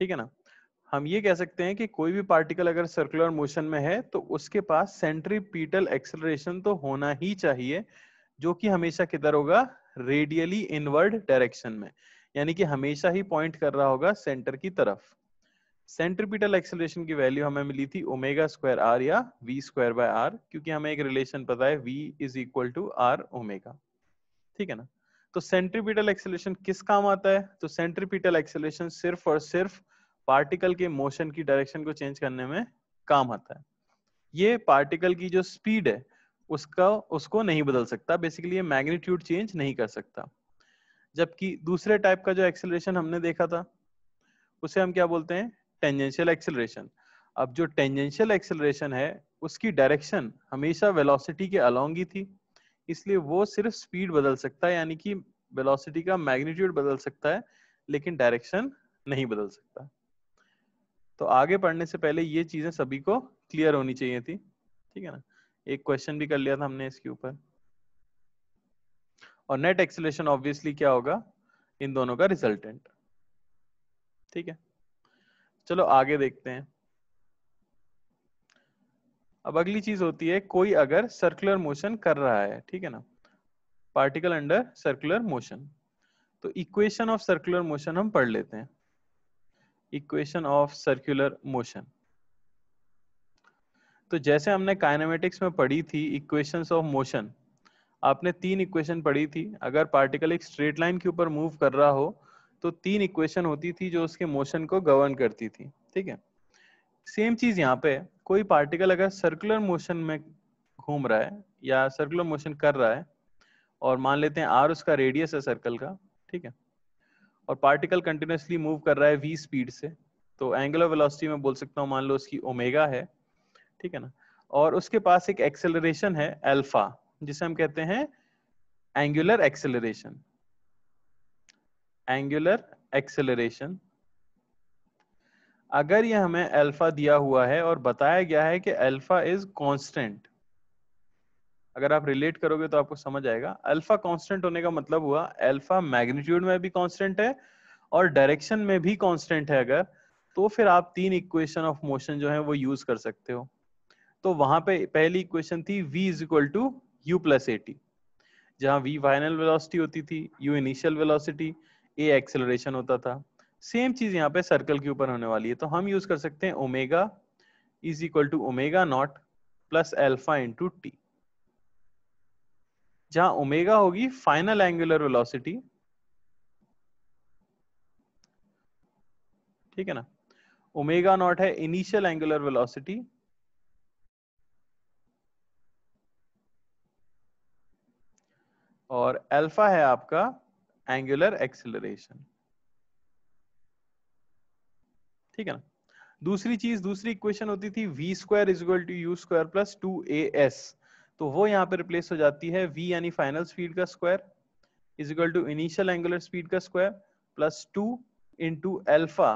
ठीक है ना? हम ये कह सकते हैं कि कोई भी पार्टिकल अगर सर्कुलर मोशन में है तो उसके पास सेंट्रीपीटल एक्सेलरेशन तो होना ही चाहिए, जो कि हमेशा किधर होगा? रेडियली इनवर्ड डायरेक्शन में। यानी कि हमेशा ही पॉइंट कर रहा होगा सेंटर की तरफ़। सेंट्रीपिटल एक्सेलरेशन की वैल्यू हमें मिली थी ओमेगा स्क्वायर आर या वी स्क्वायर बाय आर क्योंकि हमें एक रिलेशन पता है V is equal to R omega ठीक है ना? तो सेंट्रीपिटल एक्सेलरेशन किस काम आता है? तो सेंट्रीपिटल एक्सेलरेशन सिर्फ़ और सिर्फ़ पार्टिकल के मोशन की डायरेक्शन को चेंज करने में काम आता है। ये पार्टिकल की जो स्पीड है, उसका, उसको नहीं बदल सकता। बेसिकली ये मैग्नीट्यूड चेंज नहीं कर सकता। जबकि दूसरे टाइप का जो एक्सेलरेशन हमने देखा था, उसे हम क्या बोलते हैं? टेंजेंशियल एक्सेलरेशन अब जो टेंजेंशियल एक्सेलरेशन है, उसकी डायरेक्शन हमेशा वेलोसिटी के अलोंग ही थी। इसलिए वो सिर्फ़ स्पीड बदल सकता है, यानी कि वेलोसिटी का मैग्नीट्यूड बदल सकता है, लेकिन डायरेक्शन नहीं बदल सकता। तो आगे पढ़ने से पहले ये चीज़ें सभी को क्लियर होनी चाहिए थी, ठीक है ना? एक क्वेश्चन भी कर लिया था हमने इसके ऊपर। और नेट एक्सेलेशन ऑब्वियसली क्या होगा? इन दोनों का रिजल्टेंट ठीक है? चलो आगे देखते हैं। अब अगली चीज़ होती है, कोई अगर सर्कुलर मोशन कर रहा है, ठीक है ना? पार्टिकल अंडर सर्कुलर मोशन तो इक्वेशन ऑफ़ सर्कुलर मोशन हम पढ़ लेते हैं। इक्वेशन ऑफ़ सर्कुलर मोशन तो जैसे हमने काइनेमेटिक्स में पढ़ी थी इक्वेशंस ऑफ़ मोशन आपने तीन इक्वेशन पढ़ी थी। अगर पार्टिकल एक स्ट्रेट लाइन के ऊपर मूव कर रहा हो तो तीन इक्वेशन होती थी जो उसके मोशन को गवर्न करती थी, ठीक है? सेम चीज़ यहाँ पे कोई पार्टिकल अगर सर्कुलर मोशन में घूम रहा है या सर्कुलर मोशन कर रहा है और मान लेते हैं आर उसका रेडियस है सर्कल का, ठीक है? और पार्टिकल कंटिन्यूसली मूव कर रहा है वी स्पीड से तो एंगुलर वेलोसिटी में बोल सकता हूँ मान लो उसकी ओमेगा है, ठीक है ना? और उसके पास एक एक्सेलरेशन है अल्फ़ा जिसे हम कहते हैं एंगुलर एक्सेलरेशन एंगुलर एक्सेलरेशन अगर ये हमें अल्फ़ा दिया हुआ है और बताया गया है कि अल्फ़ा इज़ कांस्टेंट अगर आप रिलेट करोगे तो आपको समझ आएगा। अल्फ़ा कांस्टेंट होने का मतलब हुआ अल्फ़ा मैग्नीट्यूड में भी कांस्टेंट है और डायरेक्शन में भी कांस्टेंट है अगर तो फिर आप तीन इक्वेशन ऑफ़ मोशन जो है वो यूज़ कर सकते हो। तो वहाँ पे पहली इक्वेशन थी v is equal to U plus A T जहाँ वी फाइनल वेलोसिटी होती थी, u initial velocity a acceleration होता था। सेम चीज़ यहाँ पे सर्कल के ऊपर होने वाली है तो हम यूज़ कर सकते हैं omega is equal to omega naught plus alpha into T जहाँ ओमेगा होगी फाइनल एंगुलर वेलोसिटी ठीक है ना? ओमेगा नॉट है इनिशियल एंगुलर वेलोसिटी और अल्फ़ा है आपका एंगुलर एक्सिलरेशन ठीक है ना? दूसरी चीज़, दूसरी इक्वेशन होती थी V square is equal to U square plus two A S तो वो यहाँ पे रिप्लेस हो जाती है v यानी फाइनल स्पीड का square is equal to initial angular speed का square plus two into alpha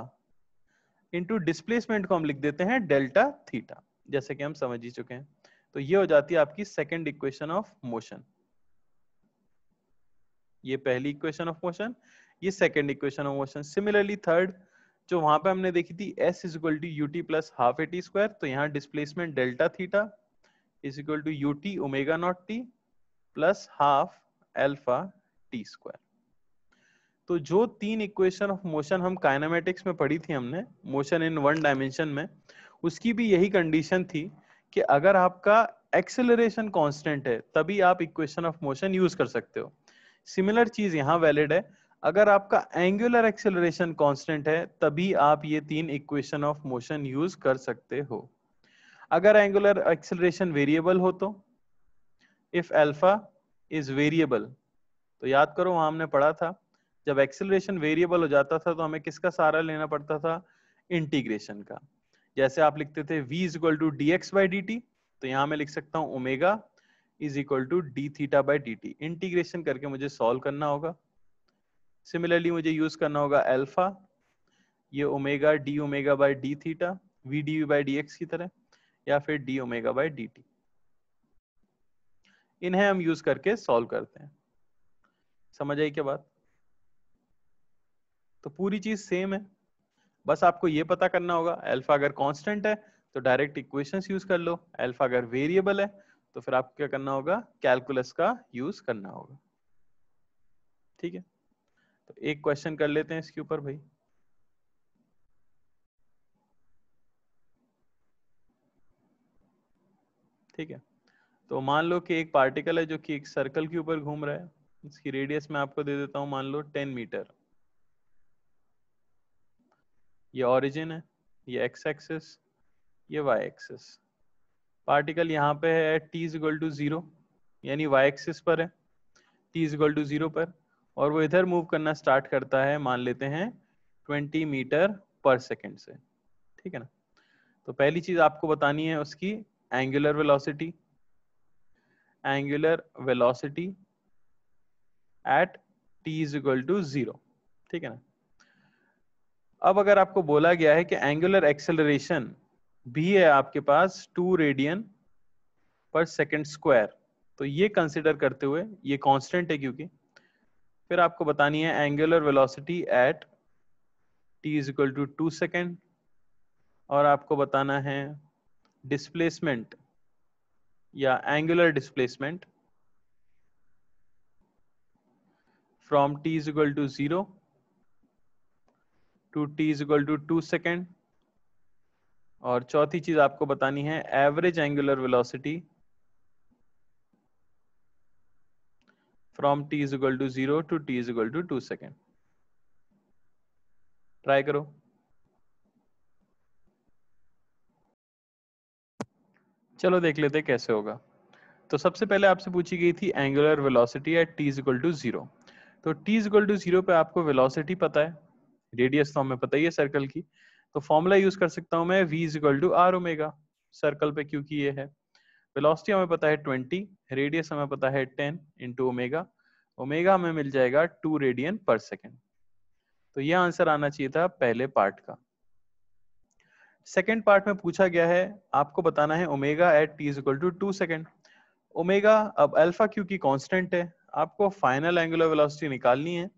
into displacement को हम लिख देते हैं डेल्टा थीटा जैसे कि हम समझ ही चुके हैं। तो ये हो जाती है आपकी सेकेंड इक्वेशन ऑफ़ मोशन ये पहली इक्वेशन ऑफ़ मोशन ये second equation of motion similarly third जो वहाँ पे हमने देखी थी, s is equal to u t plus half a t square तो यहाँ displacement delta theta is equal to u t omega naught t plus half alpha t square तो जो तीन इक्वेशन ऑफ़ मोशन हम काइनामेटिक्स में पढ़ी थी हमने मोशन इन वन डायमेंशन में, उसकी भी यही कंडीशन थी कि अगर आपका एक्सेलरेशन कांस्टेंट है, तभी आप इक्वेशन ऑफ़ मोशन यूज़ कर सकते हो। सिमिलर चीज़ यहाँ वैलिड है। अगर आपका एंगुलर एक्सेलरेशन कांस्टेंट है, तभी आप ये तीन इक्वेशन ऑफ़ मोशन यूज़ कर सकते हो। अगर एंगुलर एक्सेलरेशन वेरिएबल हो तो इफ़ अल्फ़ा इज़ वेरिएबल तो याद करो वहाँ हमने पढ़ा था, जब एक्सेलरेशन वेरिएबल हो जाता था तो हमें किसका सहारा लेना पड़ता था? इंटीग्रेशन का। जैसे आप लिखते थे, v is equal to d x by d t तो यहाँ मैं लिख सकता हूँ omega is equal to d theta by d t integration करके मुझे सॉल्व करना होगा। सिमिलरली मुझे यूज़ करना होगा अल्फ़ा ये omega d omega by d theta v d by d x की तरह, या फिर d omega by d t इन्हें हम यूज़ करके सॉल्व करते हैं। समझ आई क्या बात? तो पूरी चीज़ सेम है। बस आपको ये पता करना होगा अल्फ़ा अगर कांस्टेंट है तो डायरेक्ट इक्वेशंस यूज़ कर लो। अल्फ़ा अगर वेरिएबल है तो फिर आपको क्या करना होगा? कैलकुलस का यूज़ करना होगा। ठीक है? तो एक क्वेश्चन कर लेते हैं इसके ऊपर भाई। ठीक है। तो मान लो कि एक पार्टिकल है जो कि एक सर्कल के ऊपर घूम रहा है। इसकी रेडियस मैं आपको दे देता हूँ, मान लो 10 मीटर ये ओरिजिन है, ये एक्स एक्सिस ये वाई एक्सिस पार्टिकल यहाँ पे है t is equal to zero यानी वाई एक्सिस पर है t is equal to zero पर। और वो इधर मूव करना स्टार्ट करता है, मान लेते हैं 20 मीटर पर सेकेंड से। ठीक है ना? तो पहली चीज़ आपको बतानी है उसकी angular velocity angular velocity at t is equal to zero ठीक है ना? अब अगर आपको बोला गया है कि एंगुलर एक्सेलरेशन भी है आपके पास two radian per second square तो ये कंसिडर करते हुए, ये कांस्टेंट है क्योंकि फिर आपको बतानी है angular velocity at t is equal to two second और आपको बताना है डिस्प्लेसमेंट या angular displacement from t is equal to zero to t is equal to two second और चौथी चीज़ आपको बतानी है average angular velocity from t is equal to zero to t is equal to two second try करो. चलो देख लेते कैसे होगा। तो सबसे पहले आपसे पूछी गई थी angular velocity at t is equal to zero तो t is equal to zero पे आपको वेलोसिटी पता है। रेडियस तो हमें पता ही है सर्कल की। तो फॉर्मूला यूज़ कर सकता हूँ मैं, v is equal to r omega circle पे क्योंकि ये है। वेलोसिटी हमें पता है 20 रेडियस हमें पता है 10 इंटू ओमेगा ओमेगा हमें मिल जाएगा टू रेडियन पर सेकेंड। तो यह आंसर आना चाहिए था पहले पार्ट का। सेकेंड पार्ट में पूछा गया है, आपको बताना है omega at t is equal to two second omega अब अल्फ़ा क्योंकि कांस्टेंट है, आपको फाइनल एंगुलर वेलोसिटी निकालनी है।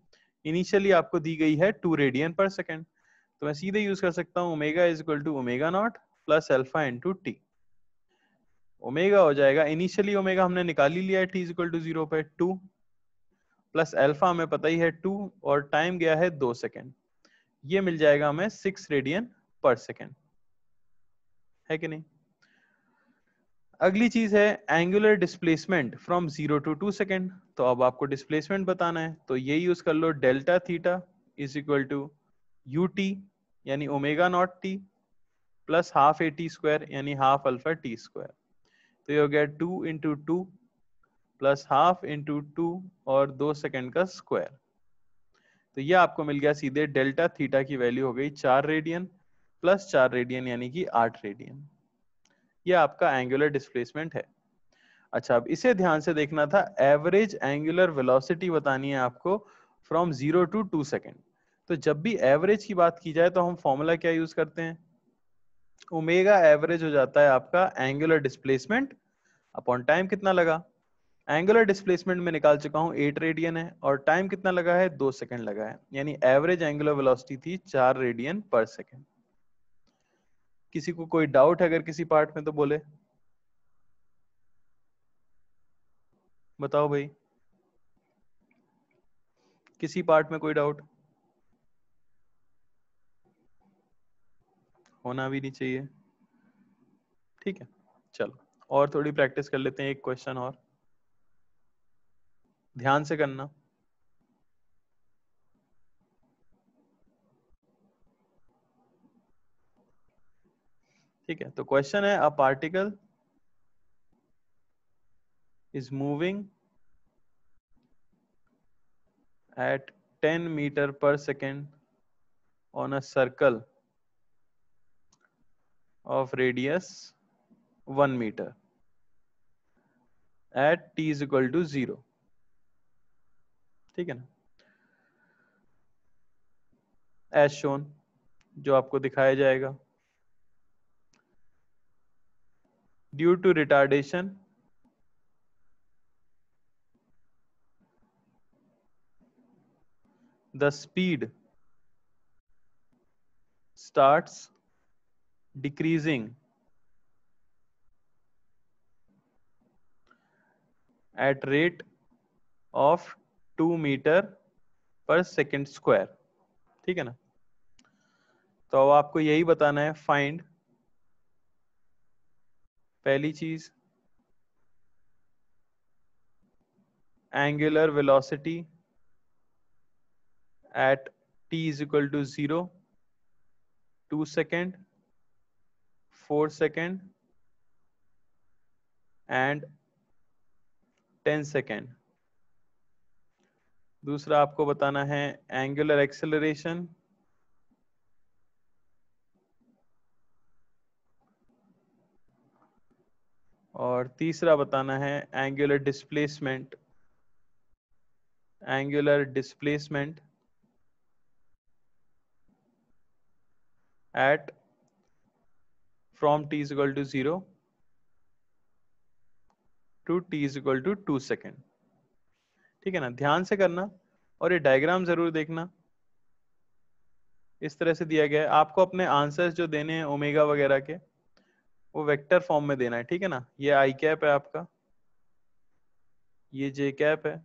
इनिशियली आपको दी गई है टू रेडियन पर सेकेंड तो मैं सीधे यूज़ कर सकता हूँ omega is equal to omega naught plus alpha into t omega हो जाएगा। इनिशियली ओमेगा हमने निकाल ही लिया है टी इक्वल टू ज़ीरो पे टू प्लस अल्फ़ा हमें पता ही है टू और टाइम गया है दो सेकेंड ये मिल जाएगा हमें सिक्स रेडियन पर सेकेंड है कि नहीं? अगली चीज़ है angular displacement from zero to two second तो अब आपको डिस्प्लेसमेंट बताना है। तो ये यूज़ कर लो delta theta is equal to u t यानी omega naught t plus half a t square यानी हाफ़ अल्फ़ा टी स्क्वायर तो ये गया two into two plus half into two और दो सेकेंड का स्क्वायर तो ये आपको मिल गया सीधे डेल्टा थीटा की वैल्यू हो गई चार रेडियन प्लस चार रेडियन यानी कि आठ रेडियन ये आपका एंगुलर डिस्प्लेसमेंट है। अच्छा अब इसे ध्यान से देखना था। एवरेज एंगुलर वेलोसिटी बतानी है आपको from zero to two second तो जब भी एवरेज की बात की जाए तो हम फॉर्मूला क्या यूज़ करते हैं? ओमेगा एवरेज हो जाता है आपका एंगुलर डिस्प्लेसमेंट अपॉन टाइम कितना लगा? एंगुलर डिस्प्लेसमेंट में निकाल चुका हूँ एट रेडियन है और टाइम कितना लगा है? दो सेकंड लगा है। यानी एवरेज एंगुलर वेलोसिटी थी चार रेडियन पर सेकंड। किसी को कोई डाउट है अगर किसी पार्ट में तो बोले। बताओ भाई। किसी पार्ट में कोई डाउट? होना भी नहीं चाहिए। ठीक है, चलो। और थोड़ी प्रैक्टिस कर लेते हैं एक क्वेश्चन और। ध्यान से करना। ठीक है तो क्वेश्चन है a particle is moving at 10 metre per second on a circle of radius one metre at t is equal to zero ठीक है ना? एज शोन जो आपको दिखाया जाएगा। Due to retardation the speed start decreasing at rate of two metre per second square ठीक है ना? तो अब आपको यही बताना है फाइंड पहली चीज़ angular velocity at t is equal to zero two second four second and 10 second दूसरा आपको बताना है एंगुलर एक्सेलरेशन। और तीसरा बताना है angular displacement. Angular displacement at from t is equal to zero to t is equal to two second. ठीक है ना? ध्यान से करना और ये डायग्राम ज़रूर देखना। इस तरह से दिया गया है। आपको अपने आंसर्स जो देने हैं, ओमेगा वगैरह के, वो वेक्टर फॉर्म में देना है। ठीक है ना? ये आई कैप है आपका। ये जे कैप है।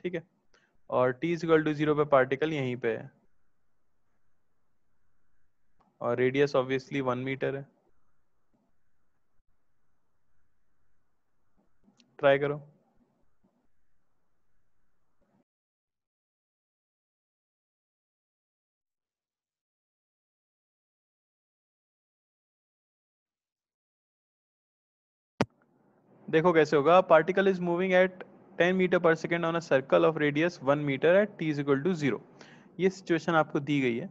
ठीक है? और टी इजल टू ज़ीरो पे पार्टिकल यहीं पे है। और रेडियस ऑब्वियसली वन मीटर है। ट्राई करो। देखो कैसे होगा particle is moving at 10 metre per second on a circle of radius 1 metre at t is equal to zero ये सिचुएशन आपको दी गई है।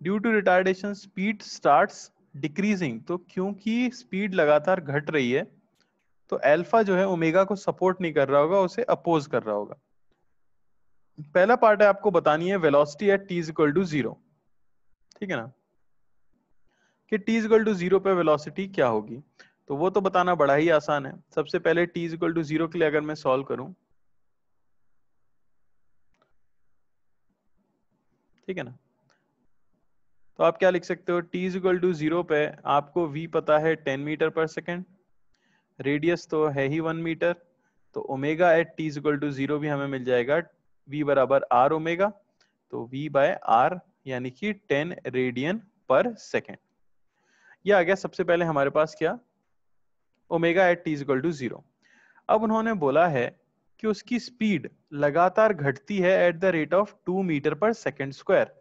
Due to retardation speed starts decreasing तो क्योंकि स्पीड लगातार घट रही है तो अल्फ़ा जो है ओमेगा को सपोर्ट नहीं कर रहा होगा, उसे अपोज कर रहा होगा। पहला पार्ट है, आपको बतानी है velocity at t equal to zero ठीक है ना? कि टी इक्वल टू ज़ीरो पे वेलोसिटी क्या होगी? तो वो तो बताना बड़ा ही आसान है। सबसे पहले टी इक्वल टू ज़ीरो के लिए अगर मैं सॉल्व करूँ, ठीक है ना? तो आप क्या लिख सकते हो? टी इक्वल टू ज़ीरो पे आपको v पता है ten metre per second radius तो है ही वन मीटर तो omega at t is equal to zero भी हमें मिल जाएगा v बराबर आर ओमेगा तो v बाय आर यानी कि 10 रेडियन पर सेकेंड। ये आ गया सबसे पहले हमारे पास क्या? Omega at t equal to zero. अब उन्होंने बोला है कि उसकी स्पीड लगातार घटती है at the rate of two metre per second square.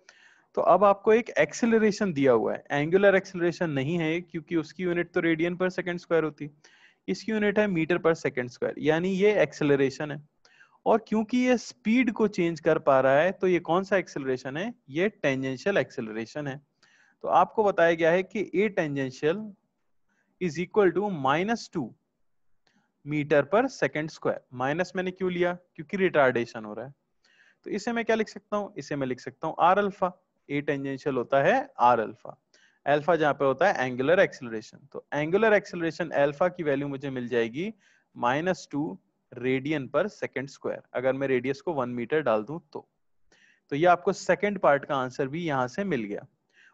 तो अब आपको एक एक्सेलरेशन दिया हुआ है। एंगुलर एक्सेलरेशन नहीं है, क्योंकि उसकी यूनिट तो रेडियन पर सेकेंड स्क्वायर होती। इसकी यूनिट है मीटर पर सेकेंड स्क्वायर यानी ये एक्सेलरेशन है। और क्योंकि ये स्पीड को चेंज कर पा रहा है तो ये कौन सा एक्सेलरेशन है? ये टेंजेंशियल एक्सेलरेशन है। तो आपको बताया गया है कि a tangential is equal to minus two metre per second square minus मैंने क्यों लिया? क्योंकि रिटार्डेशन हो रहा है। तो इसे मैं क्या लिख सकता हूँ? इसे मैं लिख सकता हूँ आर अल्फ़ा ए टेंजेंशियल होता है आर अल्फ़ा अल्फ़ा जहाँ पे होता है एंगुलर एक्सेलरेशन तो एंगुलर एक्सेलरेशन अल्फ़ा की वैल्यू मुझे मिल जाएगी minus two radian per second square अगर मैं रेडियस को वन मीटर डाल दूँ तो। तो ये आपको सेकेंड पार्ट का आंसर भी यहाँ से मिल गया।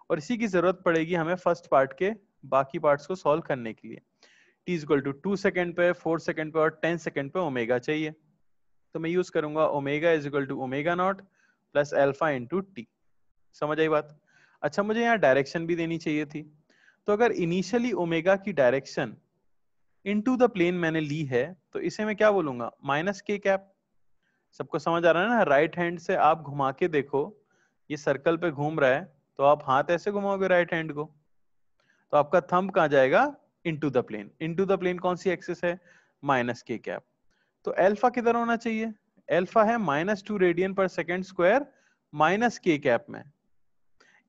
और इसी की ज़रूरत पड़ेगी हमें फ़र्स्ट पार्ट के बाकी पार्ट्स को सॉल्व करने के लिए। T equal to two second पे फोर सेकेंड पे और टेन सेकेंड पे ओमेगा चाहिए। तो मैं यूज़ करूँगा omega is equal to omega naught plus alpha into t समझ आई बात? अच्छा मुझे यहाँ डायरेक्शन भी देनी चाहिए थी। तो अगर इनिशियली ओमेगा की डायरेक्शन इनटू द प्लेन मैंने ली है तो इसे मैं क्या बोलूँगा? माइनस के कैप सबको समझ आ रहा है ना? राइट हैंड से आप घुमा के देखो। ये सर्कल पे घूम रहा है तो आप हाथ ऐसे घुमाओगे राइट हैंड को। तो आपका थंब कहा जाएगा? Into the plane into the plane कौन सी एक्सेस है? माइनस के कैप तो एल्फा किधर होना चाहिए? एल्फा है minus two radian per second square minus k cap में।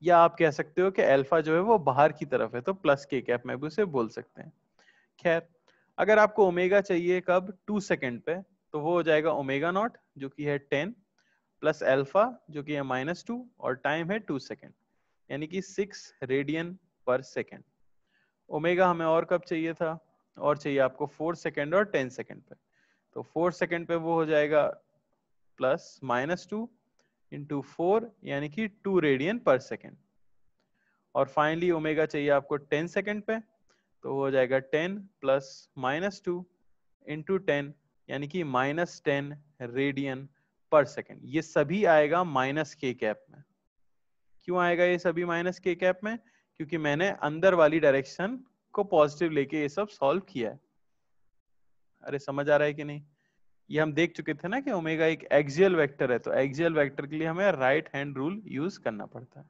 या आप कह सकते हो कि एल्फा जो है वो बाहर की तरफ़ है तो प्लस के कैप में भी उसे बोल सकते हैं। खैर, अगर आपको ओमेगा चाहिए कब? टू सेकेंड पे तो वो हो जाएगा ओमेगा नॉट जो कि है टेन प्लस एल्फा जो कि है माइनस टू और टाइम है टू सेकेंड यानी कि six radian per second omega हमें और कब चाहिए था? और चाहिए आपको फोर सेकेंड और टेन सेकेंड पे। तो फोर सेकेंड पे वो हो जाएगा plus minus two into four यानी कि टू रेडियन पर सेकेंड और फाइनली ओमेगा चाहिए आपको टेन सेकेंड पे तो हो जाएगा ten plus minus two into ten यानी कि minus ten radian per second ये सभी आएगा माइनस के कैप में. क्यों आएगा ये सभी माइनस के कैप में? क्योंकि मैंने अंदर वाली डायरेक्शन को पॉजिटिव लेके ये सब सॉल्व किया है. अरे समझ आ रहा है कि नहीं? ये हम देख चुके थे ना कि ओमेगा एक एक्सियल वेक्टर है तो एक्सियल वेक्टर के लिए हमें राइट हैंड रूल यूज़ करना पड़ता है।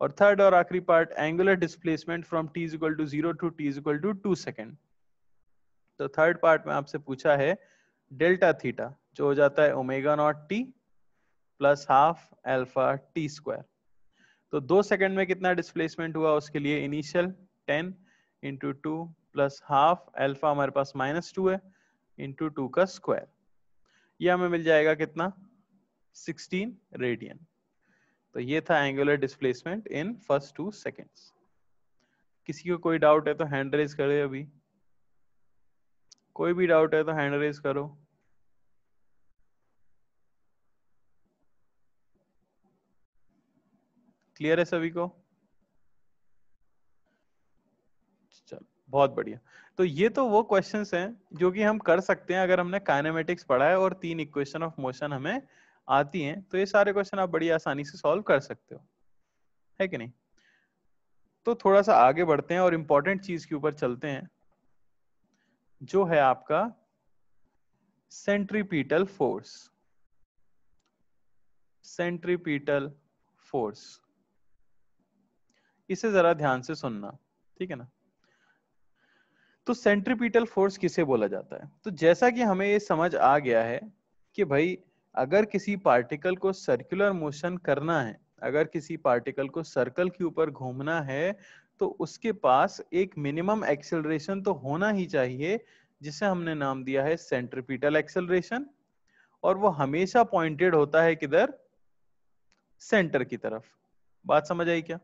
और थर्ड और आखिरी part angular displacement from t is equal to zero to t is equal to two second तो थर्ड पार्ट में आपसे पूछा है डेल्टा थीटा जो हो जाता है omega naught t plus half alpha t square तो दो सेकंड में कितना डिस्प्लेसमेंट हुआ उसके लिए initial ten into two plus half alpha हमारे पास माइनस टू है। इंटू टू का स्क्वायर ये हमें मिल जाएगा कितना? 16 रेडियन तो ये था angular displacement in first two seconds किसी को कोई डाउट है तो हैंड रेज करे अभी। कोई भी डाउट है तो हैंड रेज करो। क्लियर है सभी को? चलो, बहुत बढ़िया। तो ये तो वो क्वेश्चंस हैं, जो कि हम कर सकते हैं अगर हमने काइनेमेटिक्स पढ़ा है और तीन इक्वेशन ऑफ़ मोशन हमें आती हैं तो ये सारे क्वेश्चन आप बड़ी आसानी से सॉल्व कर सकते हो। है कि नहीं? तो थोड़ा सा आगे बढ़ते हैं और इम्पोर्टेंट चीज़ के ऊपर चलते हैं, जो है आपका सेंट्रीपीटल फोर्स सेंट्रीपीटल फोर्स इसे जरा ध्यान से सुनना, ठीक है ना? तो सेंट्रीपीटल फोर्स किसे बोला जाता है? तो जैसा कि हमें ये समझ आ गया है कि भाई, अगर किसी पार्टिकल को सर्कुलर मोशन करना है, अगर किसी पार्टिकल को सर्कल के ऊपर घूमना है तो उसके पास एक मिनिमम एक्सेलरेशन तो होना ही चाहिए, जिसे हमने नाम दिया है सेंट्रीपीटल एक्सेलरेशन और वो हमेशा पॉइंटेड होता है किधर? सेंटर की तरफ़। बात समझ आई क्या?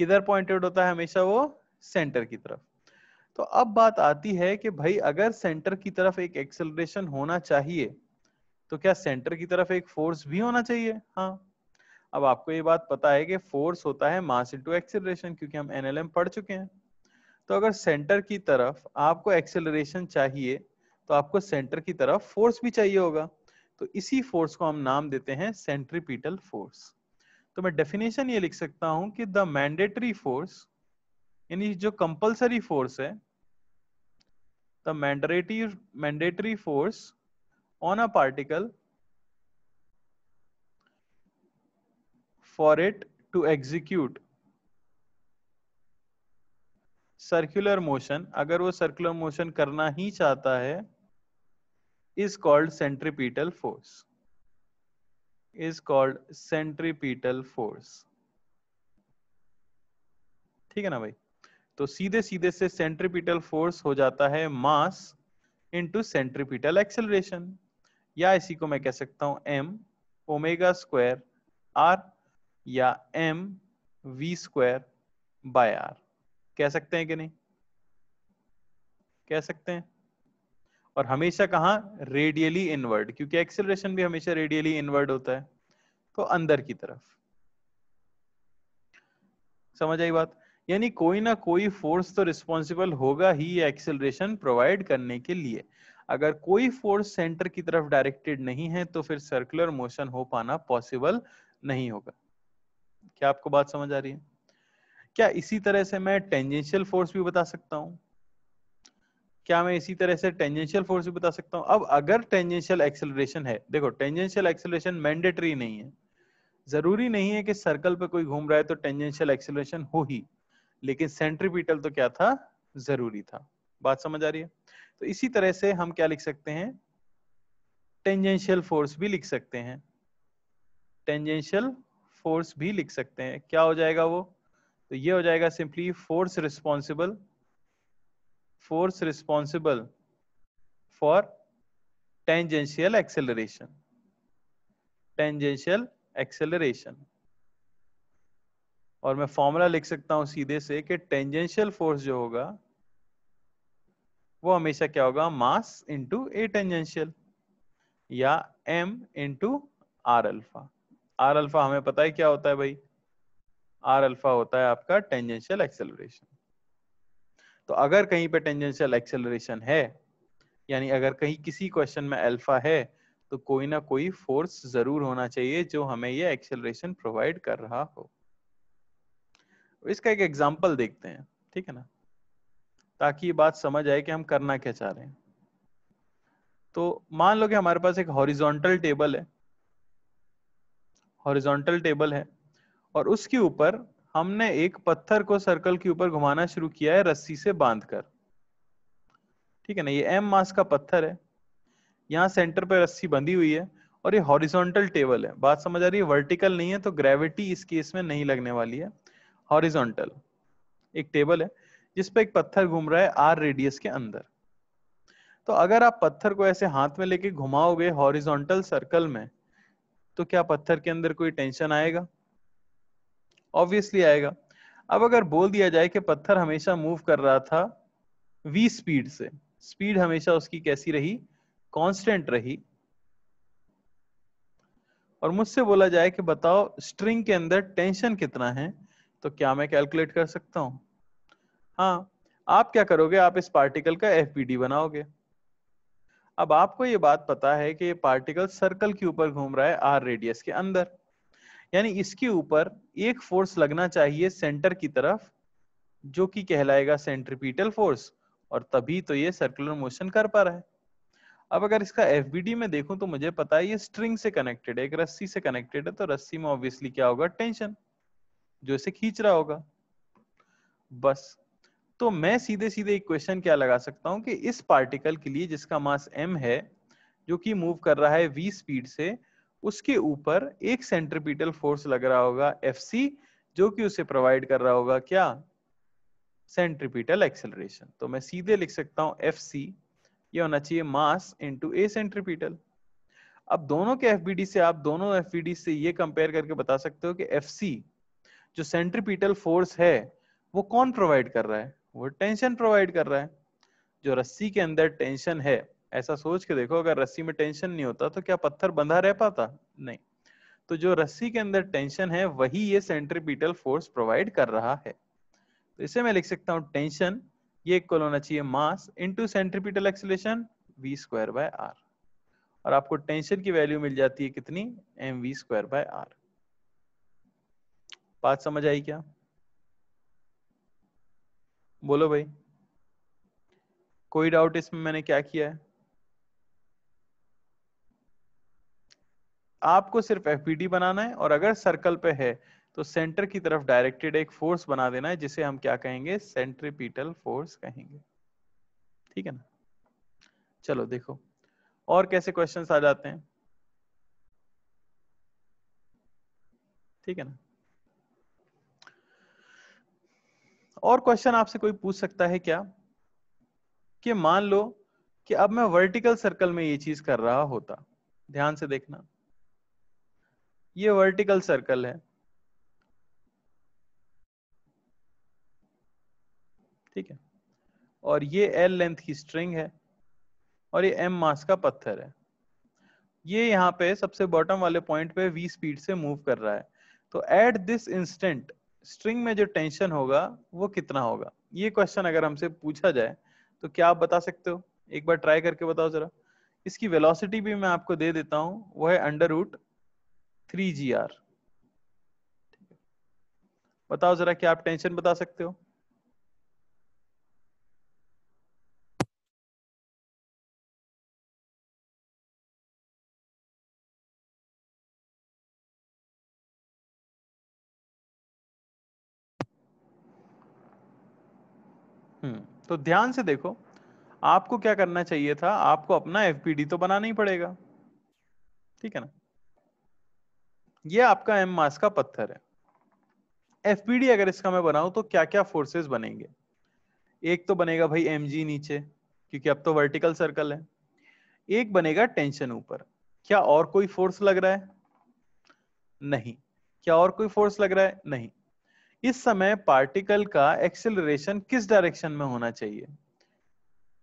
किधर पॉइंटेड होता है हमेशा वो? सेंटर की तरफ़। तो अब बात आती है कि भाई अगर सेंटर की तरफ़ एक एक्सेलरेशन होना चाहिए तो क्या सेंटर की तरफ़ एक फोर्स भी होना चाहिए? हाँ। अब आपको ये बात पता है कि फोर्स होता है मास इनटू एक्सेलरेशन क्योंकि हम एनएलएम पढ़ चुके हैं। तो अगर सेंटर की तरफ़ आपको एक्सेलरेशन चाहिए तो आपको सेंटर की तरफ़ फोर्स भी चाहिए होगा। तो इसी फोर्स को हम नाम देते हैं सेंट्रीपीटल फोर्स तो मैं डेफिनेशन ये लिख सकता हूँ कि द मैंडेटरी फोर्स यानी जो कंपलसरी फोर्स है the mandatory mandatory force on a particle for it to execute circular motion अगर वो सर्कुलर मोशन करना ही चाहता है is called centripetal force is called centripetal force ठीक है ना भाई? तो सीधे सीधे से सेंट्रीपिटल फोर्स हो जाता है मास इनटू सेंट्रीपिटल एक्सेलरेशन या इसी को मैं कह सकता हूँ एम ओमेगा स्क्वायर आर या m v square by r कह सकते हैं कि नहीं? कह सकते हैं। और हमेशा कहा? रेडियली इनवर्ड क्योंकि एक्सेलरेशन भी हमेशा रेडियली इनवर्ड होता है। तो अंदर की तरफ़। समझ आई बात? यानी कोई ना कोई फोर्स तो रिस्पॉन्सिबल होगा ही एक्सेलरेशन प्रोवाइड करने के लिए। अगर कोई फोर्स सेंटर की तरफ़ डायरेक्टेड नहीं है तो फिर सर्कुलर मोशन हो पाना पॉसिबल नहीं होगा। क्या आपको बात समझ आ रही है? क्या इसी तरह से मैं टेंजेंशियल फोर्स भी बता सकता हूँ? क्या मैं इसी तरह से टेंजेंशियल फोर्स भी बता सकता हूँ? अब अगर टेंजेंशियल एक्सेलरेशन है, देखो टेंजेंशियल एक्सेलरेशन मैंडेटरी नहीं है। ज़रूरी नहीं है कि सर्कल पे कोई घूम रहा है तो टेंजेंशियल एक्सेलरेशन हो ही। लेकिन सेंट्रीपिटल तो क्या था? ज़रूरी था। बात समझ आ रही है? तो इसी तरह से हम क्या लिख सकते हैं? टेंजेंशियल फोर्स भी लिख सकते हैं। टेंजेंशियल फोर्स भी लिख सकते हैं। क्या हो जाएगा वो? तो ये हो जाएगा simply force responsible force responsible for tangential acceleration tangential acceleration और मैं फॉर्मूला लिख सकता हूँ सीधे से कि टेंजेंशियल फोर्स जो होगा, वो हमेशा क्या होगा? मास इंटू ए टेंजेंशियल या m into r alpha r alpha हमें पता है क्या होता है भाई? आर अल्फ़ा होता है आपका टेंजेंशियल एक्सेलरेशन तो अगर कहीं पे टेंजेंशियल एक्सेलरेशन है, यानी अगर कहीं किसी क्वेश्चन में अल्फ़ा है तो कोई ना कोई फोर्स ज़रूर होना चाहिए जो हमें ये एक्सेलरेशन प्रोवाइड कर रहा हो। इसका एक एग्ज़ाम्पल देखते हैं, ठीक है ना? ताकि ये बात समझ आए कि हम करना क्या चाह रहे हैं। तो मान लो कि हमारे पास एक हॉरिजॉन्टल टेबल है। हॉरिजॉन्टल टेबल है, और उसके ऊपर हमने एक पत्थर को सर्कल के ऊपर घुमाना शुरू किया है रस्सी से बांधकर। ठीक है ना? ये एम मास का पत्थर है। यहाँ सेंटर पे रस्सी बंधी हुई है, और ये हॉरिजॉन्टल टेबल है। बात समझ आ रही है? वर्टिकल नहीं है तो ग्रेविटी इस केस में नहीं लगने वाली है। हॉरिजॉन्टल, एक टेबल है जिसपे एक पत्थर घूम रहा है आर रेडियस के अंदर। तो अगर आप पत्थर को ऐसे हाथ में लेके घुमाओगे हॉरिजॉन्टल सर्कल में तो क्या पत्थर के अंदर कोई टेंशन आएगा? ऑब्वियसली आएगा। अब अगर बोल दिया जाए कि पत्थर हमेशा मूव कर रहा था वी स्पीड से स्पीड हमेशा उसकी कैसी रही? कांस्टेंट रही। और मुझसे बोला जाए कि बताओ स्ट्रिंग के अंदर टेंशन कितना है? तो क्या मैं कैलकुलेट कर सकता हूँ? हाँ आप क्या करोगे? आप इस पार्टिकल का एफबीडी बनाओगे। अब आपको ये बात पता है कि ये पार्टिकल सर्कल के ऊपर घूम रहा है आर रेडियस के अंदर। यानी इसके ऊपर एक फोर्स लगना चाहिए सेंटर की तरफ़, जो कि कहलाएगा सेंट्रीपिटल फोर्स और तभी तो ये सर्कुलर मोशन कर पा रहा है। अब अगर इसका एफबीडी में देखूँ तो मुझे पता है ये स्ट्रिंग से कनेक्टेड है, एक रस्सी से कनेक्टेड है तो रस्सी में ऑब्वियसली क्या होगा? टेंशन जो इसे खींच रहा होगा। बस। तो मैं सीधे सीधे इक्वेशन क्या लगा सकता हूँ कि इस पार्टिकल के लिए जिसका मास m है, जो कि मूव कर रहा है v स्पीड से, उसके ऊपर एक सेंट्रीपिटल फोर्स लग रहा होगा, Fc, जो कि उसे प्रोवाइड कर रहा होगा क्या? सेंट्रीपिटल एक्सेलरेशन तो मैं सीधे लिख सकता हूँ Fc, ये होना चाहिए मास इनटू ए सेंट्रीपिटल अब दोनों के एफ़ से, आप दोनों एफ़ से ये कंपेयर करके बता सकते हो कि एफ़ जो सेंट्रीपिटल फोर्स है, वो कौन प्रोवाइड कर रहा है? वो टेंशन प्रोवाइड कर रहा है। जो रस्सी के अंदर टेंशन है, ऐसा सोच के देखो, अगर रस्सी में टेंशन नहीं होता तो क्या पत्थर बंधा रह पाता? नहीं। तो जो रस्सी के अंदर टेंशन है, वही ये सेंट्रीपिटल फोर्स प्रोवाइड कर रहा है। तो इसे मैं लिख सकता हूँ टेंशन ये इक्वल होना चाहिए mass into centripetal acceleration v square by r और आपको टेंशन की वैल्यू मिल जाती है कितनी? M v square by r बात समझ आई क्या? बोलो भाई। कोई डाउट इसमें मैंने क्या किया है? आपको सिर्फ़ एफ़ बनाना है और अगर सर्कल पे है तो सेंटर की तरफ़ डायरेक्टेड एक फोर्स बना देना है, जिसे हम क्या कहेंगे? सेंट्रीपिटल फोर्स कहेंगे। ठीक है ना? चलो, देखो। और कैसे क्वेश्चंस आ जाते हैं? ठीक है ना? और क्वेश्चन आपसे कोई पूछ सकता है क्या? कि मान लो कि अब मैं वर्टिकल सर्कल में ये चीज़ कर रहा होता। ध्यान से देखना। ये वर्टिकल सर्कल है। ठीक है? और ये एल लेंथ की स्ट्रिंग है और ये एम मास का पत्थर है। ये यहाँ पे सबसे बॉटम वाले पॉइंट पे वी स्पीड से मूव कर रहा है। तो एट दिस इंस्टेंट स्ट्रिंग में जो टेंशन होगा, वो कितना होगा? ये क्वेश्चन अगर हमसे पूछा जाए तो क्या आप बता सकते हो? एक बार ट्राई करके बताओ जरा। इसकी वेलोसिटी भी मैं आपको दे देता हूँ, वो है under root three g r बताओ जरा क्या आप टेंशन बता सकते हो? तो ध्यान से देखो, आपको क्या करना चाहिए था? आपको अपना एफपीडी तो बनाना ही पड़ेगा। ठीक है ना? ये आपका एम मास का पत्थर है। एफपीडी अगर इसका मैं बनाऊँ तो क्या क्या फोर्सेस बनेंगे? एक तो बनेगा भाई एमजी नीचे, क्योंकि अब तो वर्टिकल सर्कल है। एक बनेगा टेंशन ऊपर। क्या और कोई फोर्स लग रहा है? नहीं। क्या और कोई फोर्स लग रहा है? नहीं। इस समय पार्टिकल का एक्सेलरेशन किस डायरेक्शन में होना चाहिए?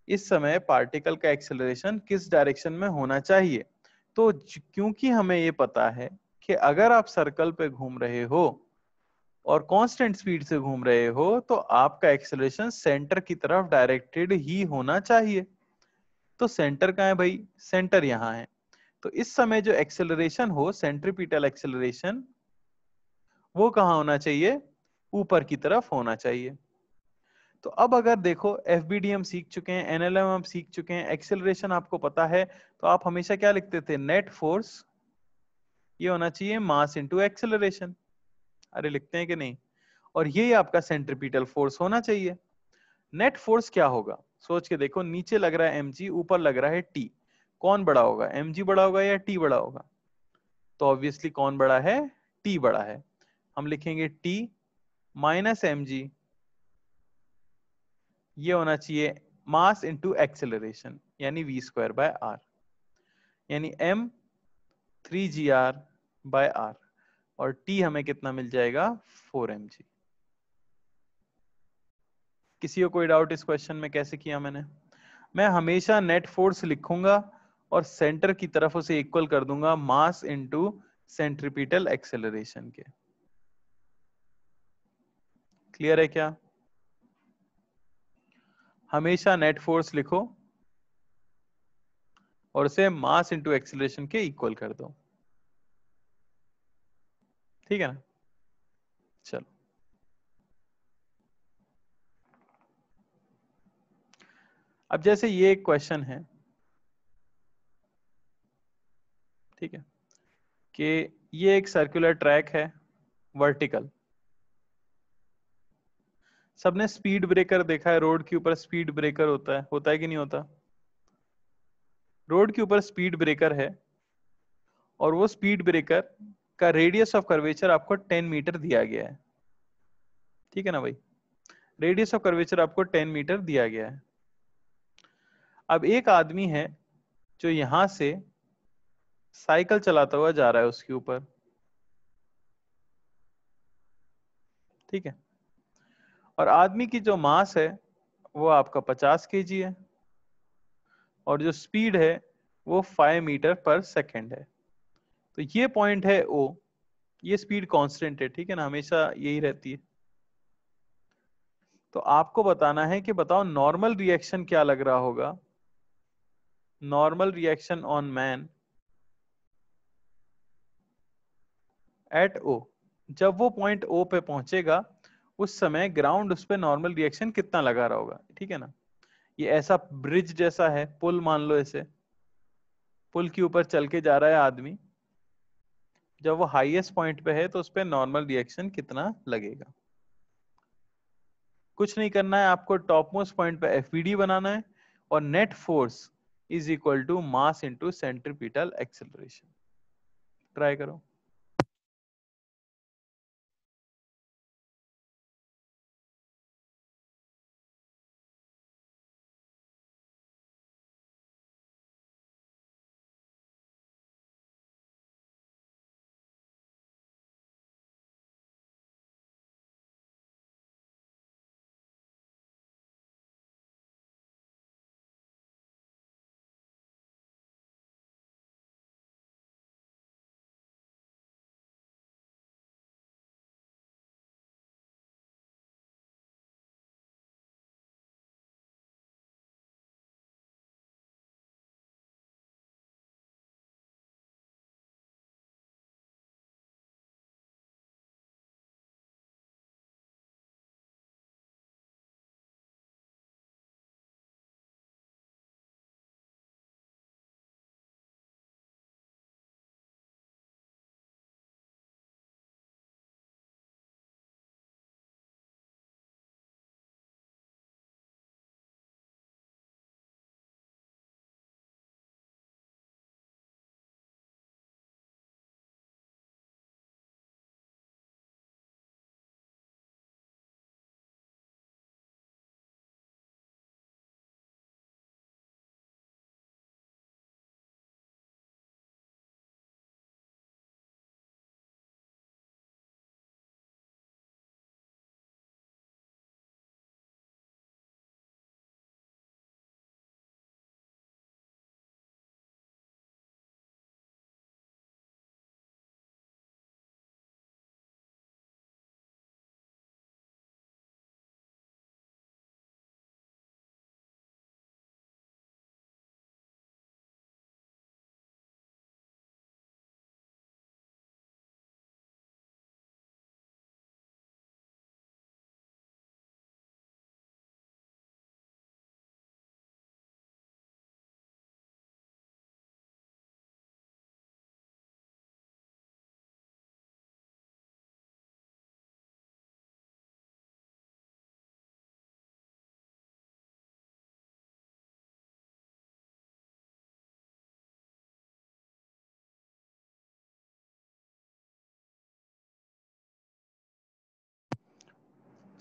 इस समय पार्टिकल का एक्सेलरेशन किस डायरेक्शन में होना चाहिए? तो क्योंकि हमें ये पता है कि अगर आप सर्कल पे घूम रहे हो और कांस्टेंट स्पीड से घूम रहे हो तो आपका एक्सेलरेशन सेंटर की तरफ़ डायरेक्टेड ही होना चाहिए। तो सेंटर कहाँ है भाई? सेंटर यहाँ है। तो इस समय जो एक्सेलरेशन हो सेंट्रीपिटल एक्सेलरेशन वो कहा होना चाहिए? ऊपर की तरफ़ होना चाहिए। तो अब अगर देखो एफ़ हम सीख चुके हैं एनएलएम हम सीख चुके हैं एक्सेलरेशन आपको पता है तो आप हमेशा क्या लिखते थे? नेट फोर्स ये होना चाहिए मास इंटू एक्सेलरेशन अरे लिखते हैं कि नहीं? और ये आपका सेंट्रीपिटल फोर्स होना चाहिए। नेट फोर्स क्या होगा? सोच के देखो, नीचे लग रहा है एमजी ऊपर लग रहा है टी कौन बड़ा होगा? एमजी बड़ा होगा या टी बड़ा होगा? तो ऑब्वियसली कौन बड़ा है? टी बड़ा है। हम लिखेंगे टी माइनस एम ये होना चाहिए मास इंटू एक्सेलरेशन यानी वी स्क्वायर बाय आर यानी m three g r by r और टी हमें कितना मिल जाएगा? फोर एम जी किसी को कोई डाउट इस क्वेश्चन में कैसे किया मैंने? मैं हमेशा नेट फोर्स लिखूँगा और सेंटर की तरफ़ उसे इक्वल कर दूँगा मास इंटू सेंट्रिपिटल एक्सेलरेशन के। क्लियर है क्या? हमेशा नेट फोर्स लिखो और उसे मास इंटू एक्सेलरेशन के इक्वल कर दो। ठीक है ना? चलो। अब जैसे ये एक क्वेश्चन है, ठीक है, कि ये एक सर्कुलर ट्रैक है वर्टिकल सबने स्पीड ब्रेकर देखा है रोड के ऊपर स्पीड ब्रेकर होता है होता है कि नहीं होता? रोड के ऊपर स्पीड ब्रेकर है और वो स्पीड ब्रेकर का रेडियस ऑफ़ कर्वेचर आपको 10 मीटर दिया गया है। ठीक है ना भाई? रेडियस ऑफ़ कर्वेचर आपको 10 मीटर दिया गया है। अब एक आदमी है जो यहाँ से साइकिल चलाता हुआ जा रहा है उसके ऊपर। ठीक है? और आदमी की जो मास है, वो आपका 50 के है। और जो स्पीड है, वो 5 मीटर पर सेकेंड है। तो ये पॉइंट है ओ। ये स्पीड कांस्टेंट है, ठीक है ना? हमेशा यही रहती है। तो आपको बताना है कि बताओ, नॉर्मल रिएक्शन क्या लग रहा होगा? Normal reaction on man at O. जब वो पॉइंट ओ पे पहुंचेगा उस समय ग्राउंड उस पर नॉर्मल रिएक्शन कितना लगा रहा होगा, ठीक है ना? ये ऐसा ब्रिज जैसा है, पुल मान लो ऐसे पुल के ऊपर चल के जा रहा है आदमी। जब वो हाईएस्ट पॉइंट पे है तो उस पर नॉर्मल रिएक्शन कितना लगेगा? कुछ नहीं करना है, आपको टॉप मोस्ट पॉइंट पे एफ़ बनाना है और net force is equal to mass into centripetal acceleration try करो।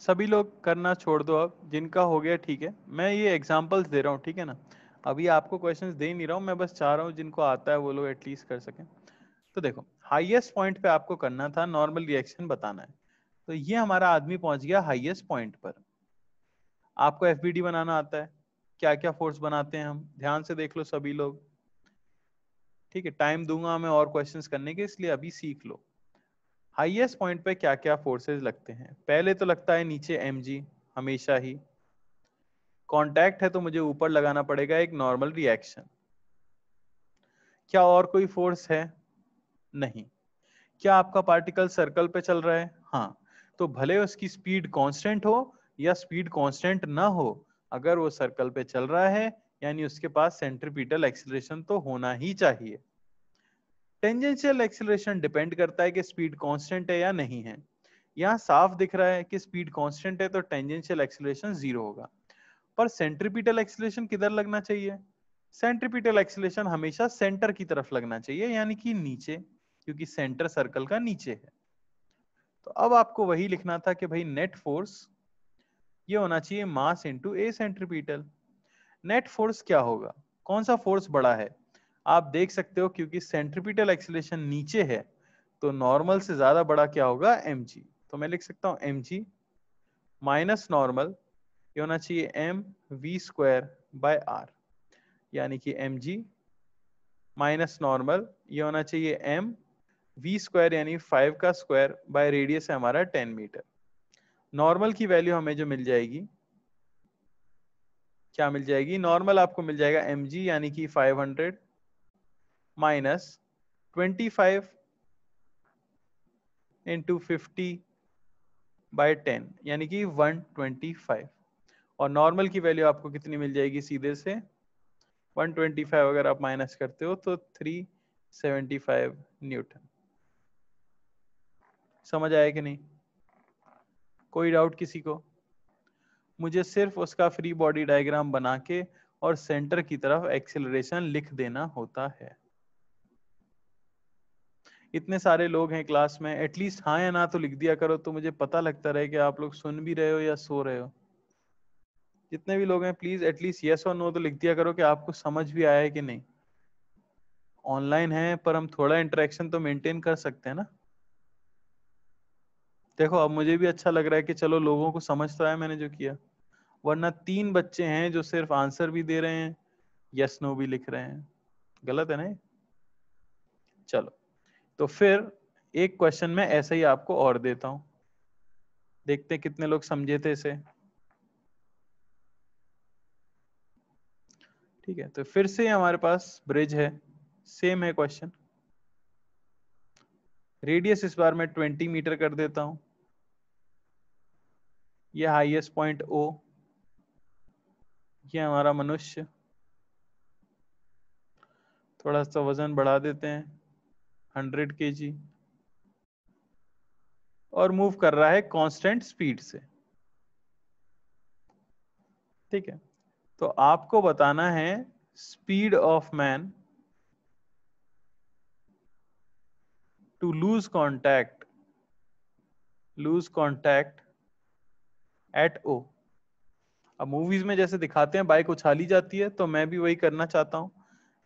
सभी लोग करना छोड़ दो अब, जिनका हो गया ठीक है। मैं ये एग्जांपल्स दे रहा हूँ, ठीक है ना? अभी आपको क्वेश्चंस दे नहीं रहा हूँ, मैं बस चाह रहा हूँ जिनको आता है वो लोग एटलीस्ट कर सकें। तो देखो हाईएस्ट पॉइंट पे आपको करना था नॉर्मल रिएक्शन बताना है। तो ये हमारा आदमी पहुँच गया हाईएस्ट पॉइंट पर। आपको एफबीडी बनाना आता है क्या क्या फोर्स बनाते हैं हम, ध्यान से देख लो सभी लोग। ठीक है टाइम दूँगा मैं और क्वेश्चंस करने के, इसलिए अभी सीख लो। हाईएस्ट पॉइंट पे क्या क्या फोर्सेस लगते हैं? पहले तो लगता है नीचे एम हमेशा ही। कांटेक्ट है तो मुझे ऊपर लगाना पड़ेगा एक नॉर्मल रिएक्शन क्या और कोई फोर्स है? नहीं। क्या आपका पार्टिकल सर्कल पे चल रहा है? हाँ। तो भले उसकी स्पीड कांस्टेंट हो या स्पीड कांस्टेंट ना हो, अगर वो सर्कल पे चल रहा है, यानी उसके पास सेंट्रीपिटल एक्सिलेशन तो होना ही चाहिए। टेंजेंशियल एक्सीलरेशन डिपेंड करता है कि स्पीड कांस्टेंट है या नहीं है। यहाँ साफ़ दिख रहा है कि स्पीड कांस्टेंट है तो टेंजेंशियल एक्सीलरेशन ज़ीरो होगा। पर सेंट्रीपिटल एक्सीलरेशन किधर लगना चाहिए? सेंट्रीपिटल एक्सीलरेशन हमेशा सेंटर की तरफ़ लगना चाहिए, यानी कि नीचे, क्योंकि सेंटर सर्कल का नीचे है। तो अब आपको वही लिखना था कि भाई नेट फोर्स ये होना चाहिए mass into a centripetal net force क्या होगा? कौन सा फोर्स बड़ा है? आप देख सकते हो क्योंकि सेंट्रीपिटल एक्सीलेशन नीचे है तो नॉर्मल से ज़्यादा बड़ा क्या होगा? एम तो मैं लिख सकता हूँ एम माइनस नॉर्मल ये होना चाहिए m v square by r यानी कि एम जी माइनस नॉर्मल ये होना चाहिए एम वी स्क्वायर यानी फाइव का स्क्वायर बाय रेडियस है हमारा टेन मीटर नॉर्मल की वैल्यू हमें जो मिल जाएगी, क्या मिल जाएगी? नॉर्मल आपको मिल जाएगा एम जी यानी कि 500 minus 25 five into fifty by ten यानी कि 125 और नॉर्मल की वैल्यू आपको कितनी मिल जाएगी सीधे से? 125 अगर आप माइनस करते हो तो 375 न्यूटन समझ आया कि नहीं? कोई डाउट किसी को? मुझे सिर्फ़ उसका फ्री बॉडी डायग्राम बना के और सेंटर की तरफ़ एक्सेलरेशन लिख देना होता है। इतने सारे लोग हैं क्लास में एटलीस्ट हाँ या ना तो लिख दिया करो तो मुझे पता लगता रहे कि आप लोग सुन भी रहे हो या सो रहे हो। जितने भी लोग हैं प्लीज़ एटलीस्ट यस और नो तो लिख दिया करो कि आपको समझ भी आया है कि नहीं। ऑनलाइन है, पर हम थोड़ा इंटरेक्शन तो मेंटेन कर सकते हैं ना। देखो, अब मुझे भी अच्छा लग रहा है कि चलो लोगों को समझ तो आया मैंने जो किया। वरना तीन बच्चे हैं जो सिर्फ़ आंसर भी दे रहे हैं यस नो भी लिख रहे हैं। गलत है ना चलो। तो फिर एक क्वेश्चन में ऐसा ही आपको और देता हूँ। देखते कितने लोग समझे थे इसे। ठीक है तो फिर से हमारे पास ब्रिज है। सेम है क्वेश्चन रेडियस इस बार मैं 20 मीटर कर देता हूँ। यह हाईएस्ट पॉइंट ओ ये हमारा मनुष्य। थोड़ा सा वज़न बढ़ा देते हैं। हंड्रेड के जी और मूव कर रहा है कांस्टेंट स्पीड से। ठीक है? तो आपको बताना है speed of man to lose contact lose contact at O. अब मूवीज़ में जैसे दिखाते हैं, बाइक उछाली जाती है तो मैं भी वही करना चाहता हूँ।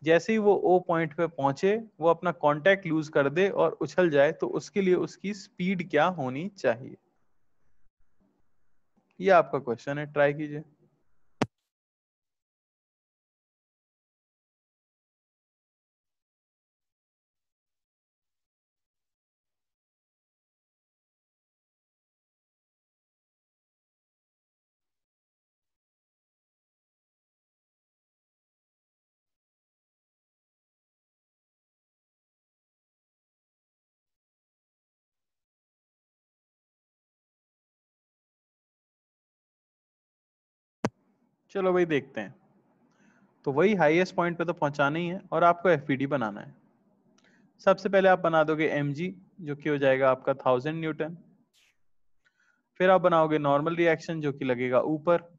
जैसे ही वो ओ पॉइंट पे पहुँचे, वो अपना कांटेक्ट लूज कर दे और उछल जाए तो उसके लिए उसकी स्पीड क्या होनी चाहिए? ये आपका क्वेश्चन है ट्राई कीजिए। चलो भाई देखते हैं। तो वही हाईएस्ट पॉइंट पे तो पहुंचाना ही है और आपको एफ़ बनाना है। सबसे पहले आप बना दोगे एम जो कि हो जाएगा आपका थाउज़ेंड न्यूटन फिर आप बनाओगे नॉर्मल रिएक्शन जो कि लगेगा ऊपर।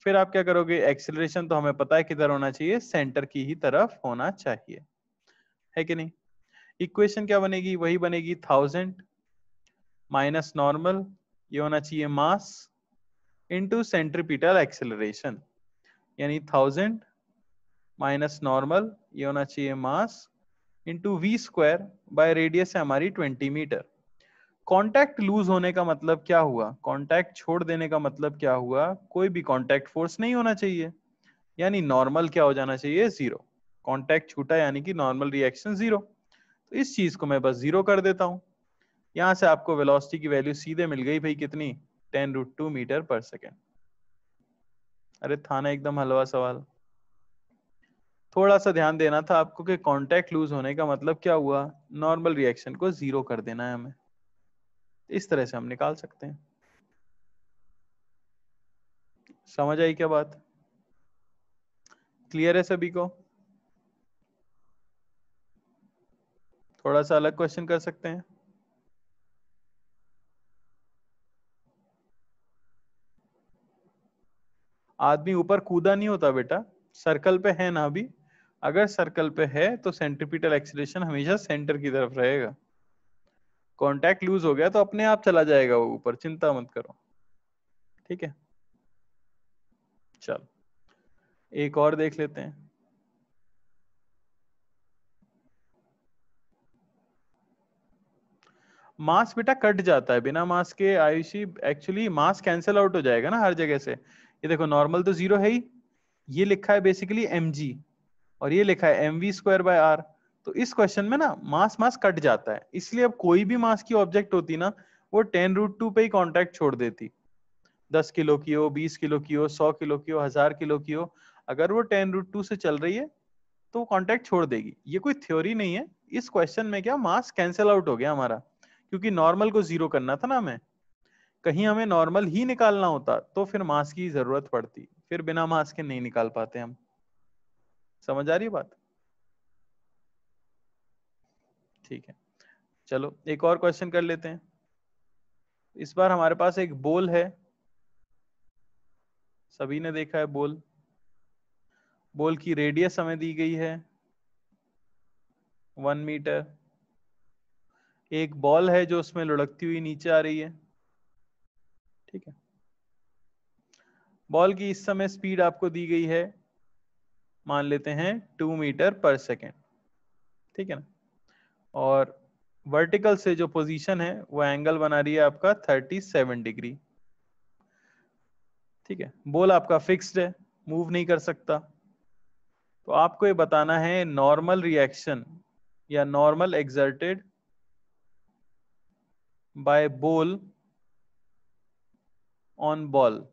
फिर आप क्या करोगे? एक्सेलरेशन तो हमें पता है किधर होना चाहिए सेंटर की ही तरफ़ होना चाहिए। है कि नहीं? इक्वेशन क्या बनेगी? वही बनेगी थाउज़ेंड माइनस नॉर्मल ये होना चाहिए मास इंटू सेंट्रीपिटल एक्सेलरेशन यानी थाउज़ेंड माइनस नॉर्मल ये होना चाहिए mass into v square by radius है हमारी ट्वेंटी मीटर कॉन्टैक्ट लूज होने का मतलब क्या हुआ? कॉन्टैक्ट छोड़ देने का मतलब क्या हुआ? कोई भी कॉन्टैक्ट फोर्स नहीं होना चाहिए। यानी नॉर्मल क्या हो जाना चाहिए? ज़ीरो कॉन्टैक्ट छूटा यानी कि नॉर्मल रिएक्शन ज़ीरो तो इस चीज़ को मैं बस ज़ीरो कर देता हूँ। यहाँ से आपको वेलोसिटी की वैल्यू सीधे मिल गई भाई कितनी? टेन रूट टू मीटर पर सेकेंड। अरे, था ना एकदम हलवा सवाल। थोड़ा सा ध्यान देना था आपको कि कांटेक्ट लूज होने का मतलब क्या हुआ? नॉर्मल रिएक्शन को ज़ीरो कर देना है हमें। इस तरह से हम निकाल सकते हैं। समझ आई क्या बात? क्लियर है सभी को? थोड़ा सा अलग क्वेश्चन कर सकते हैं। आदमी ऊपर कूदा नहीं होता बेटा। सर्कल पे है ना अभी। अगर सर्कल पे है तो सेंट्रीपिटल एक्सीलेशन हमेशा सेंटर की तरफ़ रहेगा। कांटेक्ट लूज हो गया तो अपने आप चला जाएगा वो ऊपर। चिंता मत करो। ठीक है? चलो। एक और देख लेते हैं। मास बेटा कट जाता है। बिना मास के Ayushi actually mass cancel out हो जाएगा ना हर जगह से। ये देखो नॉर्मल तो ज़ीरो है ही। ये लिखा है बेसिकली एमजी और ये लिखा है m v square by r तो इस क्वेश्चन में ना मास मास कट जाता है। इसलिए अब कोई भी मास की ऑब्जेक्ट होती ना, वो टेन रूट टू पे ही कॉन्टेक्ट छोड़ देती। दस किलो की हो, बीस किलो की हो, सौ किलो की हो, हज़ार किलो की हो, अगर वो टेन रूट टू से चल रही है तो वो कॉन्टेक्ट छोड़ देगी। ये कोई थ्योरी नहीं है। इस क्वेश्चन में क्या मास कैंसिल आउट हो गया हमारा। क्योंकि नॉर्मल को ज़ीरो करना था ना हमें। कहीं हमें नॉर्मल ही निकालना होता तो फिर मास्क की ज़रूरत पड़ती। फिर बिना मास्क के नहीं निकाल पाते हम। समझ आ रही बात? ठीक है। चलो, एक और क्वेश्चन कर लेते हैं। इस बार हमारे पास एक बोल है। सभी ने देखा है बोल। बोल की रेडियस हमें दी गई है। वन मीटर एक बॉल है जो उसमें लुढ़कती हुई नीचे आ रही है। ठीक है। बॉल की इस समय स्पीड आपको दी गई है, मान लेते हैं टू मीटर पर सेकेंड ठीक है ना? और वर्टिकल से जो पोजीशन है, वो एंगल बना रही है आपका थर्टी सेवन डिग्री ठीक है? बॉल आपका फिक्स्ड है मूव नहीं कर सकता। तो आपको ये बताना है नॉर्मल रिएक्शन या normal exerted by ball on ball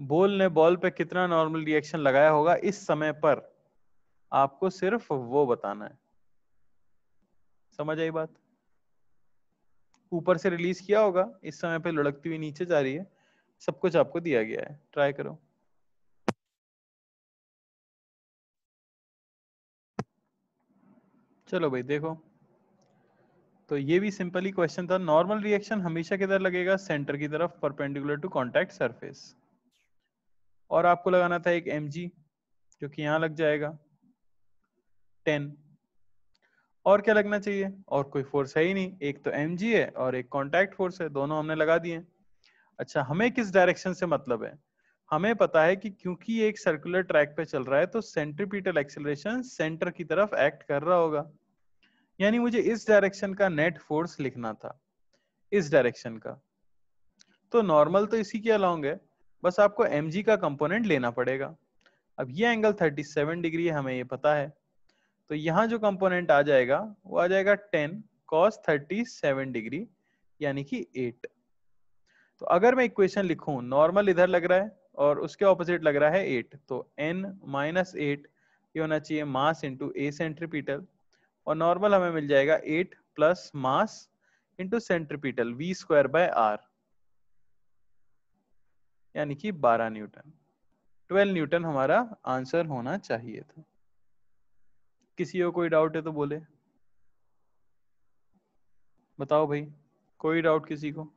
ball ने बॉल पे कितना नॉर्मल रिएक्शन लगाया होगा? इस समय पर आपको सिर्फ़ वो बताना है। समझ आई बात? ऊपर से रिलीज़ किया होगा। इस समय पे लुढ़कती हुई नीचे जा रही है। सब कुछ आपको दिया गया है। ट्राई करो। चलो भाई, देखो। तो ये भी सिंपली क्वेश्चन था। नॉर्मल रिएक्शन हमेशा किधर लगेगा? सेंटर की तरफ़ परपेंडिकुलर टू कॉन्टैक्ट सरफेस और आपको लगाना था एक एम जो कि यहाँ लग जाएगा। टेन और क्या लगना चाहिए? और कोई फोर्स है ही नहीं। एक तो एमजी है और एक कॉन्टैक्ट फोर्स है। दोनों हमने लगा दिए। अच्छा हमें किस डायरेक्शन से मतलब है? हमें पता है कि क्योंकि एक सर्कुलर ट्रैक पे चल रहा है तो सेंट्रीपिटल एक्सेलरेशन सेंटर की तरफ़ एक्ट कर रहा होगा। यानी मुझे इस डायरेक्शन का नेट फोर्स लिखना था। इस डायरेक्शन का। तो नॉर्मल तो इसी के अलोंग है, बस आपको एम का कंपोनेंट लेना पड़ेगा। अब ये एंगल 37 डिग्री है, हमें ये पता है। तो यहाँ जो कंपोनेंट आ जाएगा, वो आ जाएगा 10 cos 37 डिग्री यानी कि 8 तो अगर मैं इक्वेशन लिखूं नॉर्मल इधर लग रहा है और उसके ऑपोजिट लग रहा है 8 तो n माइनस एट ये होना चाहिए मास इंटू ए सेंट्रीपिटल और नॉर्मल हमें मिल जाएगा eight plus mass into centripetal v square by r यानी कि 12 न्यूटन। 12 न्यूटन हमारा आंसर होना चाहिए था। किसी को कोई डाउट है तो बोले। बताओ भाई, कोई डाउट किसी को?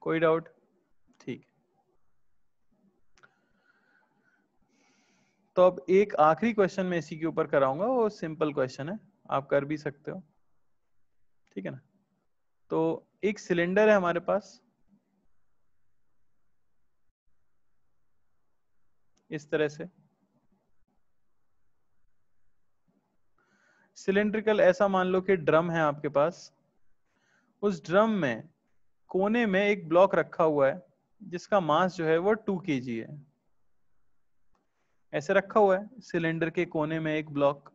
कोई डाउट ठीक तो अब एक आखिरी क्वेश्चन में इसी के ऊपर कराऊँगा, वो सिंपल क्वेश्चन है, आप कर भी सकते हो। ठीक है ना? तो एक सिलेंडर है हमारे पास। इस तरह से। सिलेंड्रिकल ऐसा मान लो कि ड्रम है आपके पास। उस ड्रम में, कोने में एक ब्लॉक रखा हुआ है, जिसका मास जो है वो टू के है। ऐसे रखा हुआ है, सिलेंडर के कोने में एक ब्लॉक।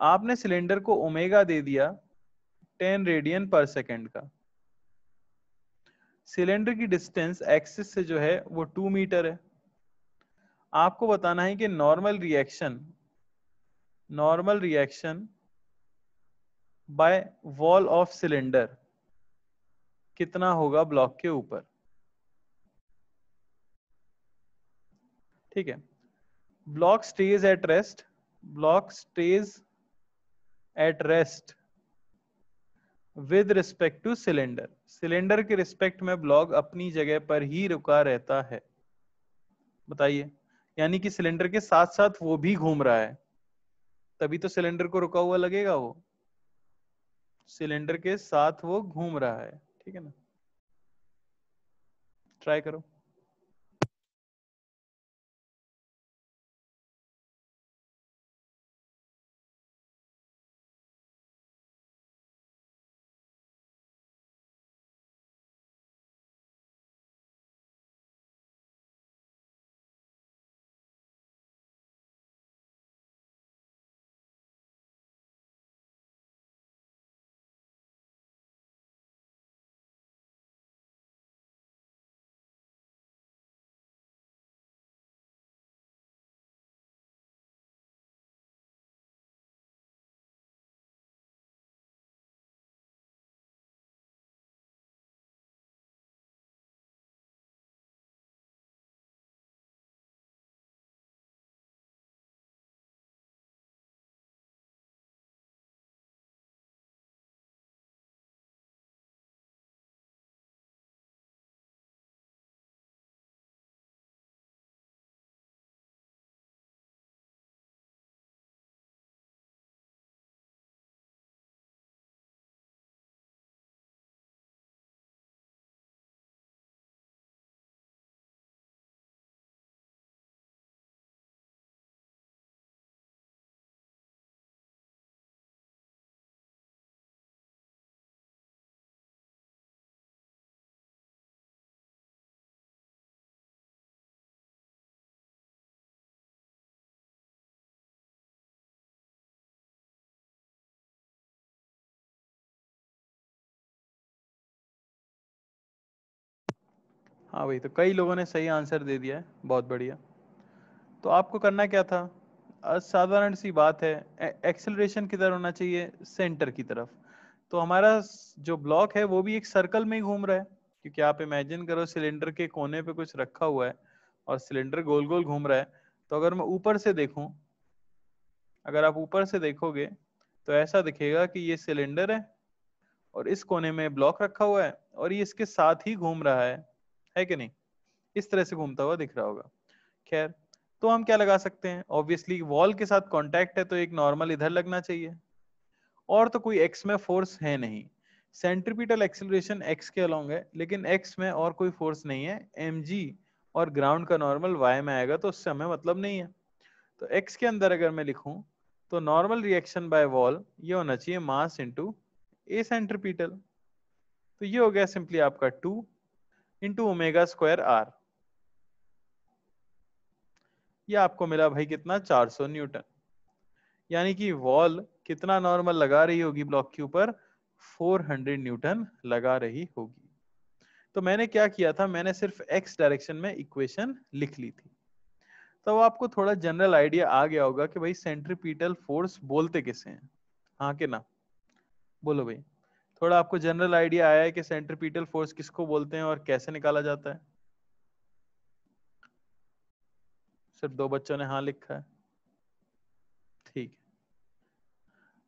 आपने सिलेंडर को ओमेगा दे दिया 10 रेडियन पर सेकेंड का। सिलेंडर की डिस्टेंस एक्सिस से जो है, वो टू मीटर है। आपको बताना है कि normal reaction normal reaction by wall of cylinder कितना होगा ब्लॉक के ऊपर? ठीक है। Block stays at rest block stays at rest with respect to cylinder cylinder के रिस्पेक्ट में ब्लॉक अपनी जगह पर ही रुका रहता है। बताइए, यानी कि सिलेंडर के साथ साथ वो भी घूम रहा है। तभी तो सिलेंडर को रुका हुआ लगेगा वो। सिलेंडर के साथ वो घूम रहा है, ठीक है ना? ट्राई करो। हाँ भाई तो कई लोगों ने सही आंसर दे दिया है, बहुत बढ़िया। तो आपको करना क्या था? साधारण सी बात है एक्सेलरेशन किधर होना चाहिए? सेंटर की तरफ़। तो हमारा जो ब्लॉक है, वो भी एक सर्कल में ही घूम रहा है, क्योंकि आप इमेजिन करो सिलेंडर के कोने पे कुछ रखा हुआ है और सिलेंडर गोल गोल घूम रहा है। तो अगर मैं ऊपर से देखूँ, अगर आप ऊपर से देखोगे तो ऐसा दिखेगा कि ये सिलेंडर है और इस कोने में ब्लॉक रखा हुआ है और ये इसके साथ ही घूम रहा है। है कि नहीं? इस तरह से घूमता हुआ दिख रहा होगा। खैर तो हम क्या लगा सकते हैं? ऑब्वियसली वॉल के साथ कांटेक्ट है तो एक नॉर्मल इधर लगना चाहिए। और तो कोई एक्स में फोर्स है नहीं। सेंट्रीपिटल एक्सिलरेशन एक्स के अलोंग है, लेकिन एक्स में और कोई फोर्स नहीं है। एम और ग्राउंड का नॉर्मल वाई में आएगा तो उससे हमें मतलब नहीं है। तो एक्स के अंदर अगर मैं लिखूं तो नॉर्मल रिएक्शन बाय वॉल ये होना चाहिए मास इंटू ए सेंट्रीपिटल तो ये हो गया सिंपली आपका two into omega square r ये आपको मिला भाई कितना? 400 न्यूटन। यानी कि वॉल कितना नॉर्मल लगा रही होगी ब्लॉक के ऊपर? 400 न्यूटन लगा रही होगी। तो मैंने क्या किया था? मैंने सिर्फ़ एक्स डायरेक्शन में इक्वेशन लिख ली थी। तो आपको थोड़ा जनरल आइडिया आ गया होगा कि भाई सेंट्रीपीटल फोर्स बोलते किसे हैं? हाँ के ना? बोलो भाई। थोड़ा आपको जनरल आइडिया आया है कि सेंट्रीपीटल फोर्स किसको बोलते हैं और कैसे निकाला जाता है? सिर्फ़ दो बच्चों ने हाँ लिखा है। ठीक।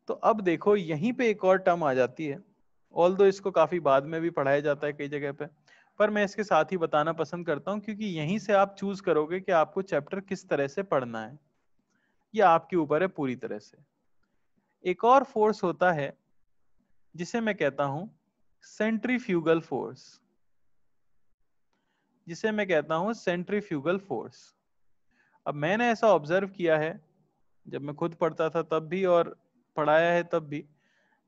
तो अब देखो, यहीं पे एक और टर्म आ जाती है। ऑल दो इसको काफ़ी बाद में भी पढ़ाया जाता है कई जगह पे, पर मैं इसके साथ ही बताना पसंद करता हूँ, क्योंकि यहीं से आप चूज़ करोगे कि आपको चैप्टर किस तरह से पढ़ना है। ये आपके ऊपर है पूरी तरह से। एक और फोर्स होता है जिसे मैं कहता हूँ सेंट्रीफ्यूगल फोर्स जिसे मैं कहता हूँ सेंट्रीफ्यूगल फोर्स अब मैंने ऐसा ऑब्ज़र्व किया है, जब मैं खुद पढ़ता था तब भी और पढ़ाया है तब भी,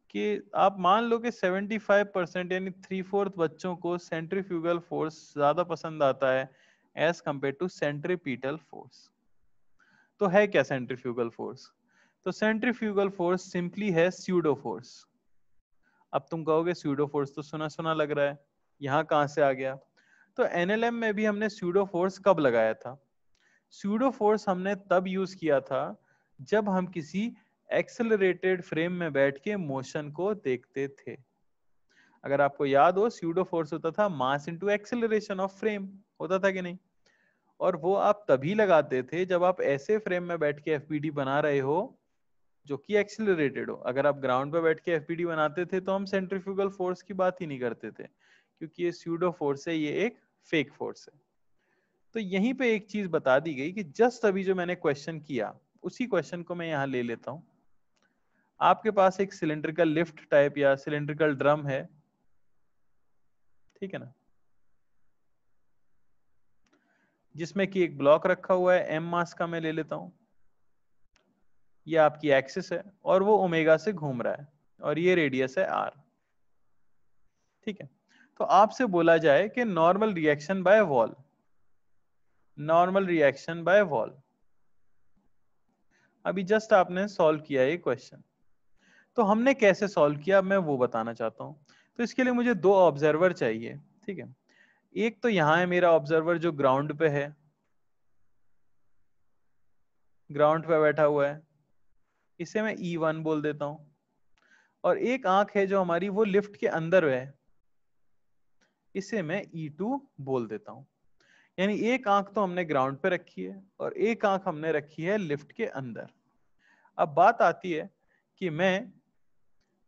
कि आप मान लो कि 75 परसेंट यानी थ्री फोर्थ बच्चों को सेंट्रीफ्यूगल फोर्स ज़्यादा पसंद आता है as compare to centripetal force तो है क्या सेंट्रीफ्यूगल फोर्स तो सेंट्रीफ्यूगल फोर्स सिंपली है स्यूडो फोर्स अब तुम कहोगे स्यूडो फोर्स तो सुना सुना लग रहा है। यहाँ कहाँ से आ गया? तो एनएलएम में भी हमने स्यूडो फोर्स कब लगाया था? स्यूडो फोर्स हमने तब यूज़ किया था जब हम किसी एक्सेलरेटेड फ्रेम में बैठ के मोशन को देखते थे। अगर आपको याद हो स्यूडो फोर्स होता था mass into acceleration of frame होता था कि नहीं? और वो आप तभी लगाते थे जब आप ऐसे फ्रेम में बैठ के एफपीडी बना रहे हो जो कि एक्सेलरेटेड हो। अगर आप ग्राउंड पे बैठ के एफपीडी बनाते थे तो हम सेंट्रीफ्यूगल फोर्स की बात ही नहीं करते थे, क्योंकि ये स्यूडो फोर्स है, ये एक फेक फोर्स है। तो यहीं पे एक चीज़ बता दी गई कि जस्ट अभी जो मैंने क्वेश्चन किया, उसी क्वेश्चन को मैं यहाँ ले लेता हूँ। आपके पास एक सिलेंड्रिकल लिफ्ट टाइप या सिलेंड्रिकल ड्रम है, ठीक है ना? जिसमें कि एक ब्लॉक रखा हुआ है एम मास का मैं ले लेता हूँ। ये आपकी एक्सिस है और वो ओमेगा से घूम रहा है और ये रेडियस है आर। ठीक है? तो आपसे बोला जाए कि normal reaction by wall normal reaction by wall अभी जस्ट आपने सॉल्व किया ये क्वेश्चन तो हमने कैसे सॉल्व किया? मैं वो बताना चाहता हूँ। तो इसके लिए मुझे दो ऑब्जर्वर चाहिए। ठीक है? एक तो यहाँ है मेरा ऑब्जर्वर जो ग्राउंड पे है। ग्राउंड पे बैठा हुआ है। इसे मैं ई e वन बोल देता हूँ। और एक आँख है जो हमारी, वो लिफ्ट के अंदर है। इसे मैं ई e टू बोल देता हूँ। यानी एक आँख तो हमने ग्राउंड पे रखी है और एक आँख हमने रखी है लिफ्ट के अंदर। अब बात आती है कि मैं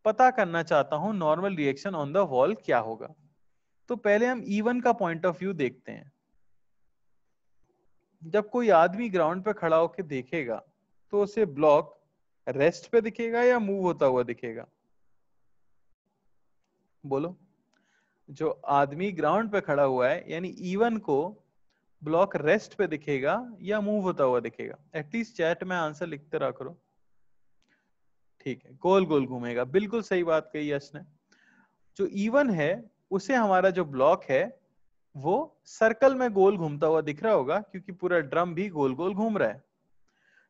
पता करना चाहता हूँ normal reaction on the wall क्या होगा। तो पहले हम इवन का पॉइंट ऑफ़ व्यू देखते हैं। जब कोई आदमी ग्राउंड पे खड़ा होकर देखेगा तो उसे ब्लॉक रेस्ट पे दिखेगा या मूव होता हुआ दिखेगा? बोलो। जो आदमी ग्राउंड पे खड़ा हुआ है, यानी इवन को ब्लॉक रेस्ट पे दिखेगा या मूव होता हुआ दिखेगा? एटलीस्ट चैट में आंसर लिखते रहा करो। ठीक है, गोल गोल घूमेगा। बिल्कुल सही बात कही यश ने। जो इवन है, उसे हमारा जो ब्लॉक है, वो सर्कल में गोल घूमता हुआ दिख रहा होगा, क्योंकि पूरा ड्रम भी गोल गोल घूम रहा है।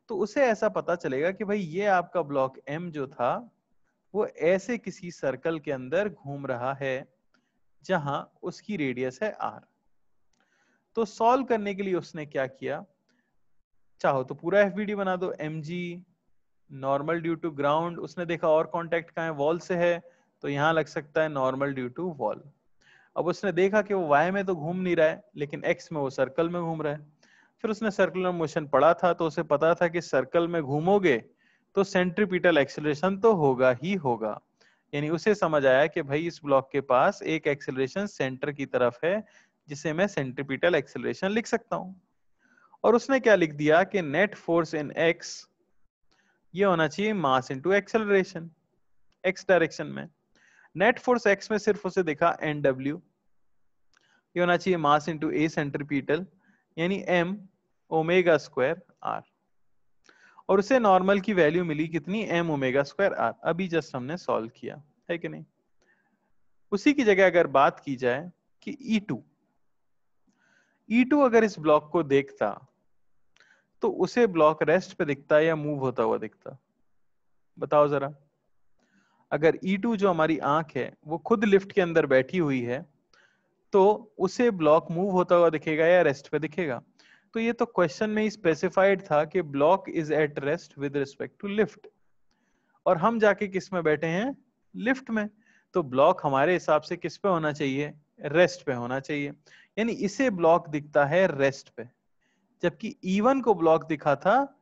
तो उसे ऐसा पता चलेगा कि भाई ये आपका ब्लॉक एम जो था, वो ऐसे किसी सर्कल के अंदर घूम रहा है, जहाँ उसकी रेडियस है आर तो सॉल्व करने के लिए उसने क्या किया? चाहो तो पूरा FBD बना दो। M normal due to ground उसने देखा और कॉन्टेक्ट कहा है? वॉल से है तो यहाँ लग सकता है नॉर्मल ड्यू टू वॉल अब उसने देखा कि वो वाई में तो घूम नहीं रहा है, लेकिन एक्स में वो सर्कल में घूम रहा है। फिर उसने सर्कुलर मोशन पढ़ा था तो उसे पता था कि सर्कल में घूमोगे तो सेंट्रीपिटल एक्सेलरेशन तो होगा ही होगा। यानी उसे समझ आया कि भाई इस ब्लॉक के पास एक एक्सेलरेशन सेंटर की तरफ़ है, जिसे मैं सेंट्रीपिटल एक्सेलरेशन लिख सकता हूँ। और उसने क्या लिख दिया कि नेट फोर्स इन एक्स ये होना चाहिए mass into acceleration x direction में। नेट फोर्स एक्स में सिर्फ़ उसे देखा एन डब्ल्यू ये होना चाहिए मास इनटू ए सेंट्रीपिटल यानी एम ओमेगा स्क्वायर आर और उसे नॉर्मल की वैल्यू मिली कितनी? एम ओमेगा स्क्वायर आर अभी जस्ट हमने सॉल्व किया, है कि नहीं? उसी की जगह अगर बात की जाए कि E2 E2 अगर इस ब्लॉक को देखता तो उसे ब्लॉक रेस्ट पे दिखता या मूव होता हुआ दिखता? बताओ जरा। अगर E2 जो हमारी आँख है, वो खुद लिफ्ट के अंदर बैठी हुई है तो उसे ब्लॉक मूव होता हुआ दिखेगा या रेस्ट पे दिखेगा। तो ये तो क्वेश्चन में ही स्पेसिफाइड था कि block is at rest with respect to lift और हम जाके किसमें बैठे हैं? लिफ्ट में। तो ब्लॉक हमारे हिसाब से किस पे होना चाहिए? रेस्ट पे होना चाहिए। यानी इसे ब्लॉक दिखता है रेस्ट पे। जबकि इवन को ब्लॉक दिखा था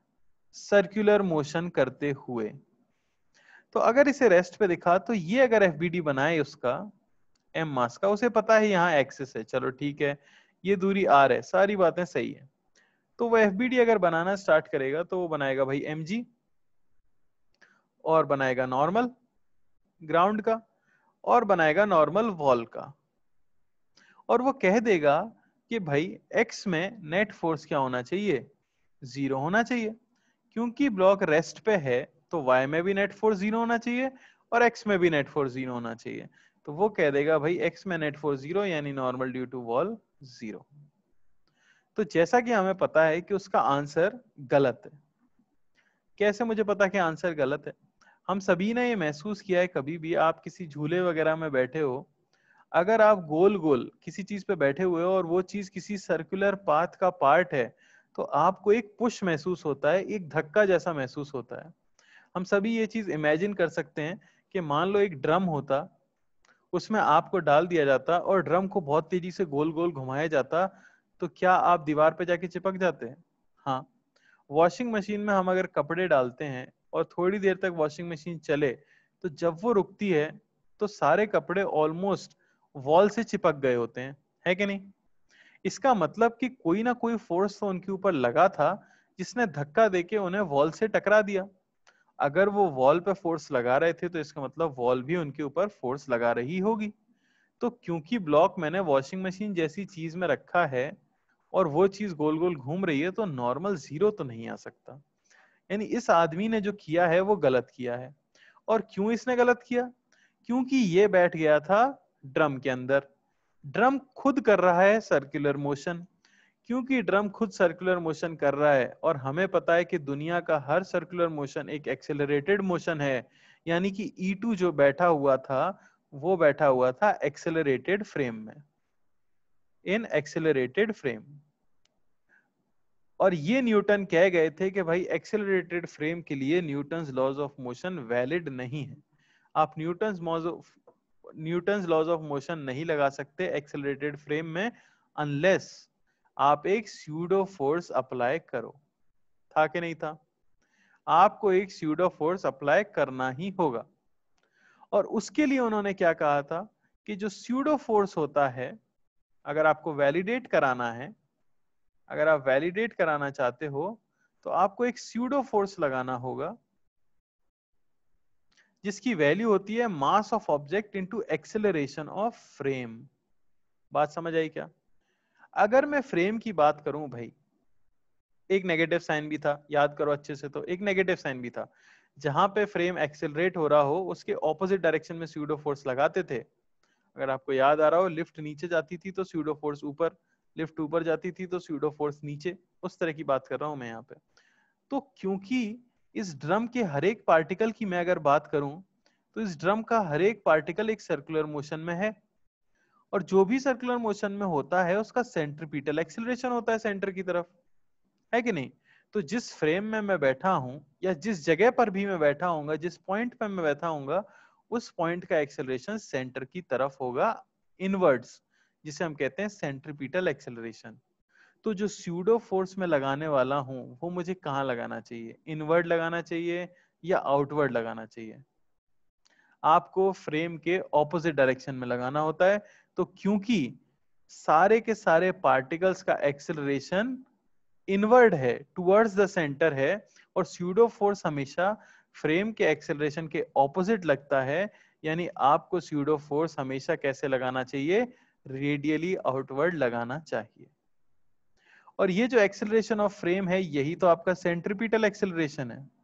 सर्कुलर मोशन करते हुए। तो अगर इसे रेस्ट पे दिखा तो ये अगर एफबीडी बनाए उसका एम मास का, उसे पता है यहाँ एक्सेस है। चलो ठीक है, ये दूरी आर है, सारी बातें सही है। तो वो एफ़ अगर बनाना स्टार्ट करेगा तो वो बनाएगा भाई एम और बनाएगा नॉर्मल ग्राउंड का और बनाएगा नॉर्मल वॉल का। और वो कह देगा कि भाई एक्स में नेट फोर्स क्या होना चाहिए? ज़ीरो होना चाहिए। क्योंकि ब्लॉक रेस्ट पे है तो वाई में भी नेट फोर्स ज़ीरो होना चाहिए और एक्स में भी नेट फोर्स ज़ीरो होना चाहिए। तो वो कह देगा, भाई एक्स में नेट फोर्स ज़ीरो यानी normal due to wall zero तो जैसा कि हमें पता है कि उसका आंसर गलत है। कैसे मुझे पता कि आंसर गलत है? हम सभी ने ये महसूस किया है कभी भी, आप किसी झूले वगैरह में बैठे हो, अगर आप गोल गोल किसी चीज़ पे बैठे हुए हो और वो चीज़ किसी सर्कुलर पाथ का पार्ट है तो आपको एक पुश महसूस होता है, एक धक्का जैसा महसूस होता है। हम सभी ये चीज़ इमेजिन कर सकते हैं कि मान लो एक ड्रम होता उसमें आपको डाल दिया जाता और ड्रम को बहुत तेज़ी से गोल गोल घुमाया जाता तो क्या आप दीवार पे जाके चिपक जाते हैं? वॉशिंग मशीन में हम अगर कपड़े डालते हैं और थोड़ी देर तक वॉशिंग मशीन चले तो जब वो रुकती है तो सारे कपड़े ऑलमोस्ट वॉल से चिपक गए होते हैं। है कि नहीं? इसका मतलब कि कोई ना कोई फोर्स तो उनके ऊपर लगा था, जिसने धक्का देके उन्हें वॉल से टकरा दिया। अगर वो वॉल पे फोर्स लगा रहे थे तो इसका मतलब वॉल भी उनके ऊपर फोर्स लगा रही होगी। तो क्योंकि ब्लॉक मैंने वॉशिंग मशीन जैसी चीज़ में रखा है, और वो चीज़ गोल गोल घूम रही है तो नॉर्मल ज़ीरो तो नहीं आ सकता। यानी इस आदमी ने जो किया है, वो गलत किया है। और क्यों इसने गलत किया? क्योंकि ये बैठ गया था ड्रम के अंदर। ड्रम खुद कर रहा है सर्कुलर मोशन क्योंकि ड्रम खुद सर्कुलर मोशन कर रहा है और हमें पता है कि दुनिया का हर सर्कुलर मोशन एक एक्सेलरेटेड मोशन है। यानी कि E2 जो बैठा हुआ था, वो बैठा हुआ था एक्सेलरेटेड फ्रेम में। इन एक्सेलरेटेड फ्रेम और ये न्यूटन कह गए थे कि भाई एक्सेलरेटेड फ्रेम के लिए Newton laws of motion valid नहीं है। आप Newton Newton laws of motion नहीं लगा सकते एक्सेलरेटेड फ्रेम में अनलेस आप एक स्यूडो फोर्स अप्लाई करो। था कि नहीं था? आपको एक स्यूडो फोर्स अप्लाई करना ही होगा। और उसके लिए उन्होंने क्या कहा था कि जो स्यूडो फोर्स होता है, अगर आपको वैलिडेट कराना है, अगर आप वैलिडेट कराना चाहते हो तो आपको एक स्यूडो फोर्स लगाना होगा, जिसकी वैल्यू होती है mass of object into acceleration of frame बात समझ आई क्या? अगर मैं फ्रेम की बात करूँ भाई, एक नेगेटिव साइन भी था, याद करो अच्छे से तो एक नेगेटिव साइन भी था। जहाँ पे फ्रेम एक्सेलरेट हो रहा हो, उसके ऑपोजिट डायरेक्शन में स्यूडो फोर्स लगाते थे। अगर आपको याद आ रहा हो लिफ्ट नीचे जाती थी तो स्यूडो फोर्स ऊपर लिफ्ट ऊपर जाती थी तो स्यूडो फोर्स नीचे, उस तरह की बात कर रहा हूँ मैं यहाँ पे। तो क्योंकि इस ड्रम के हर एक पार्टिकल की मैं अगर बात करूँ तो इस ड्रम का हर एक पार्टिकल एक सर्कुलर मोशन में है और जो भी सर्कुलर मोशन में होता है, उसका सेंट्रीपिटल एक्सिलेशन होता है सेंटर की तरफ़। है कि नहीं? तो जिस फ्रेम में मैं बैठा हूँ, या जिस जगह पर भी मैं बैठा हूँ जिस पॉइंट पर मैं बैठा हूँ उस पॉइंट का एक्सेलरेशन सेंटर की तरफ़ होगा इनवर्ड्स जिसे हम कहते हैं सेंट्रीपिटल एक्सेलरेशन तो जो स्यूडो फोर्स में लगाने वाला हूँ, वो मुझे कहाँ लगाना चाहिए? इनवर्ड लगाना चाहिए या आउटवर्ड लगाना चाहिए? आपको फ्रेम के ऑपोजिट डायरेक्शन में लगाना होता है। तो क्योंकि सारे के सारे पार्टिकल्स का एक्सेलरेशन इनवर्ड है टुवर्ड्स द सेंटर है, और स्यूडो फोर्स हमेशा फ्रेम के एक्सेलरेशन के ऑपोजिट लगता है, यानी आपको स्यूडो फोर्स हमेशा कैसे लगाना चाहिए? रेडियली आउटवर्ड लगाना चाहिए। और ये जो एक्सेलरेशन ऑफ़ फ्रेम है, यही तो आपका सेंट्रिपिटल एक्सेलरेशन है।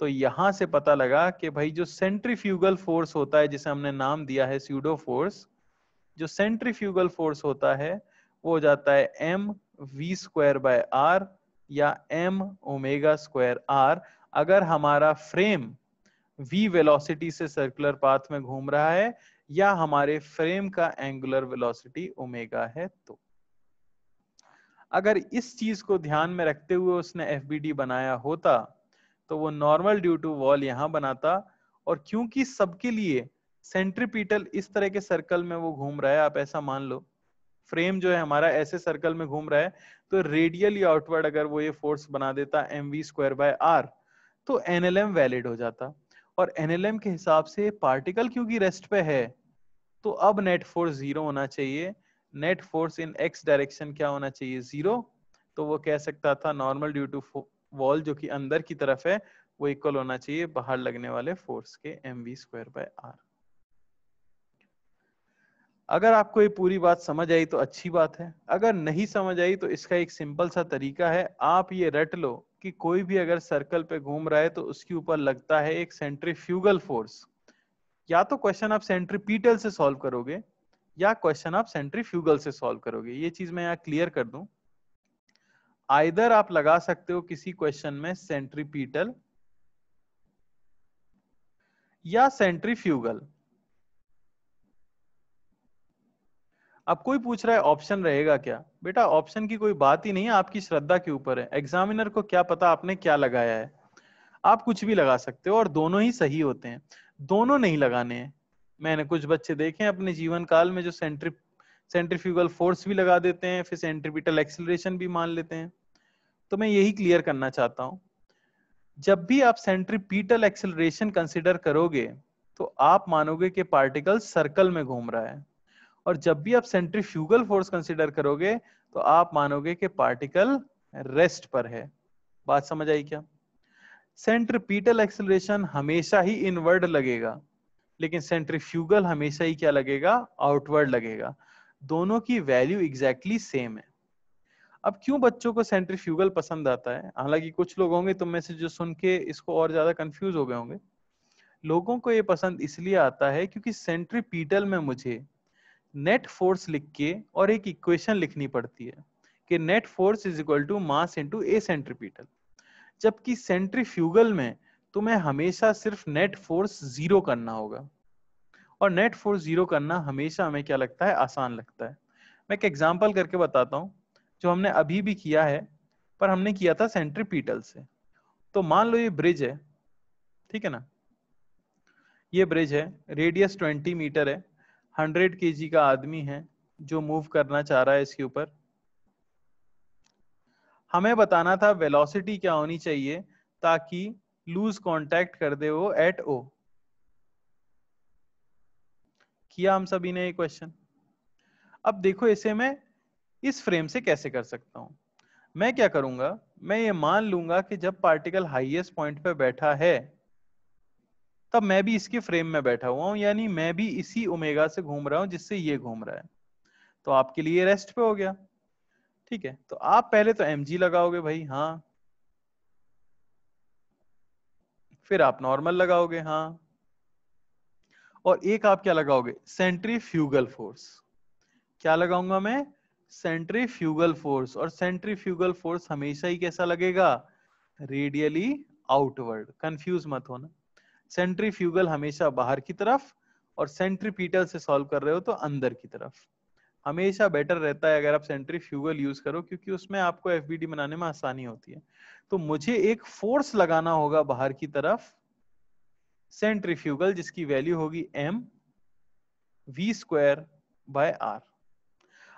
तो यहाँ से पता लगा कि भाई जो सेंट्रीफ्यूगल फोर्स होता है, जिसे हमने नाम दिया है स्यूडो फोर्स जो सेंट्रीफ्यूगल फोर्स होता है, वो हो जाता है m v square by r या एम ओमेगा स्क्वायर आर अगर हमारा फ्रेम v वेलोसिटी से सर्कुलर पाथ में घूम रहा है, या हमारे फ्रेम का एंगुलर वेलोसिटी ओमेगा है तो। अगर इस चीज़ को ध्यान में रखते हुए उसने एफबीडी बनाया होता तो वो नॉर्मल ड्यू टू वॉल यहाँ बनाता और क्योंकि सबके लिए सेंट्रीपीटल इस तरह के सर्कल में वो घूम रहा है, आप ऐसा मान लो। फ्रेम जो है हमारा ऐसे सर्कल में घूम रहा है तो रेडियली आउटवर्ड अगर वो ये फोर्स बना देता M V square by R तो एनएलएम वैलिड हो जाता। और एनएलएम के हिसाब से पार्टिकल क्योंकि रेस्ट पे है तो अब नेट फोर्स ज़ीरो होना चाहिए। Net force in x direction क्या होना चाहिए? ज़ीरो तो वो कह सकता था नॉर्मल ड्यू टू वॉल जो कि अंदर की तरफ़ है, वो इक्वल होना चाहिए बाहर लगने वाले फोर्स के m v square by r अगर आपको ये पूरी बात समझ आई तो अच्छी बात है। अगर नहीं समझ आई तो इसका एक सिंपल सा तरीका है। आप ये रट लो कि कोई भी अगर सर्कल पे घूम रहा है तो उसके ऊपर लगता है एक सेंट्रीफ्यूगल फोर्स या तो क्वेश्चन आप सेंट्रीपीटल से सॉल्व करोगे, या क्वेश्चन आप सेंट्रीफ्यूगल से सॉल्व करोगे। ये चीज़ मैं यहाँ क्लियर कर दूँ। आइदर आप लगा सकते हो किसी क्वेश्चन में सेंट्रीपीटल या सेंट्रीफ्यूगल अब कोई पूछ रहा है ऑप्शन रहेगा क्या? बेटा ऑप्शन की कोई बात ही नहीं है, आपकी श्रद्धा के ऊपर है। एग्जामिनर को क्या पता आपने क्या लगाया है? आप कुछ भी लगा सकते हो और दोनों ही सही होते हैं। दोनों नहीं लगाने हैं। मैंने कुछ बच्चे देखे हैं अपने जीवन काल में जो सेंट्री सेंट्रीफ्यूगल फोर्स भी लगा देते हैं, फिर सेंट्रीपिटल एक्सिलरेशन भी मान लेते हैं। तो मैं यही क्लियर करना चाहता हूँ। जब भी आप सेंट्रीपिटल एक्सिलरेशन कंसिडर करोगे तो आप मानोगे कि पार्टिकल सर्कल में घूम रहा है। और जब भी आप सेंट्रीफ्यूगल फोर्स कंसिडर करोगे तो आप मानोगे कि पार्टिकल रेस्ट पर है। बात समझ आई क्या? सेंट्रीपिटल एक्सिलरेशन हमेशा ही इनवर्ड लगेगा, लेकिन सेंट्रीफ्यूगल हमेशा ही क्या लगेगा? आउटवर्ड लगेगा। दोनों की वैल्यू एग्जैक्टली सेम है। अब क्यों बच्चों को सेंट्रीफ्यूगल पसंद आता है? हालाँकि कुछ लोग होंगे तुम में से जो सुन के इसको और ज़्यादा कंफ्यूज हो गए होंगे। लोगों को ये पसंद इसलिए आता है क्योंकि सेंट्रीपीटल में मुझे नेट फोर्स लिख के और एक इक्वेशन लिखनी पड़ती है कि net force is equal to mass into a centripetal जबकि सेंट्रीफ्यूगल में तुम्हें हमेशा सिर्फ़ नेट फोर्स ज़ीरो करना होगा। और नेट फोर्स ज़ीरो करना हमेशा हमें क्या लगता है? आसान लगता है। मैं एक एग्जांपल करके बताता हूँ। जो हमने अभी भी किया है, पर हमने किया था सेंट्रीपीटल से। तो मान लो ये ब्रिज है, ठीक है ना? ये ब्रिज है रेडियस 20 मीटर है हंड्रेड के का आदमी है जो मूव करना चाह रहा है इसके ऊपर। हमें बताना था वेलोसिटी क्या होनी चाहिए ताकि लूज कांटेक्ट कर दे वो एट ओ किया हम सभी ने ये क्वेश्चन अब देखो, इसे मैं इस फ्रेम से कैसे कर सकता हूँ? मैं क्या करूँगा? मैं ये मान लूँगा कि जब पार्टिकल हाईएस्ट पॉइंट पे बैठा है, तब मैं भी इसके फ्रेम में बैठा हुआ हूँ, यानी मैं भी इसी ओमेगा से घूम रहा हूँ जिससे ये घूम रहा है। तो आपके लिए रेस्ट पे हो गया। ठीक है तो आप पहले तो एम लगाओगे भाई हाँ। फिर आप नॉर्मल लगाओगे हाँ। और एक आप क्या लगाओगे? सेंट्रीफ्यूगल फोर्स क्या लगाऊँगा मैं? सेंट्रीफ्यूगल फोर्स और सेंट्रीफ्यूगल फोर्स हमेशा ही कैसा लगेगा? रेडियली आउटवर्ड कंफ्यूज मत होना। सेंट्रीफ्यूगल हमेशा बाहर की तरफ़ और सेंट्रीपीटल से सॉल्व कर रहे हो तो अंदर की तरफ़। हमेशा बेटर रहता है अगर आप सेंट्रीफ्यूगल यूज़ करो क्योंकि उसमें आपको एफबीडी बनाने में आसानी होती है। तो मुझे एक फोर्स लगाना होगा बाहर की तरफ़। सेंट्रीफ्यूगल जिसकी वैल्यू होगी m v square by r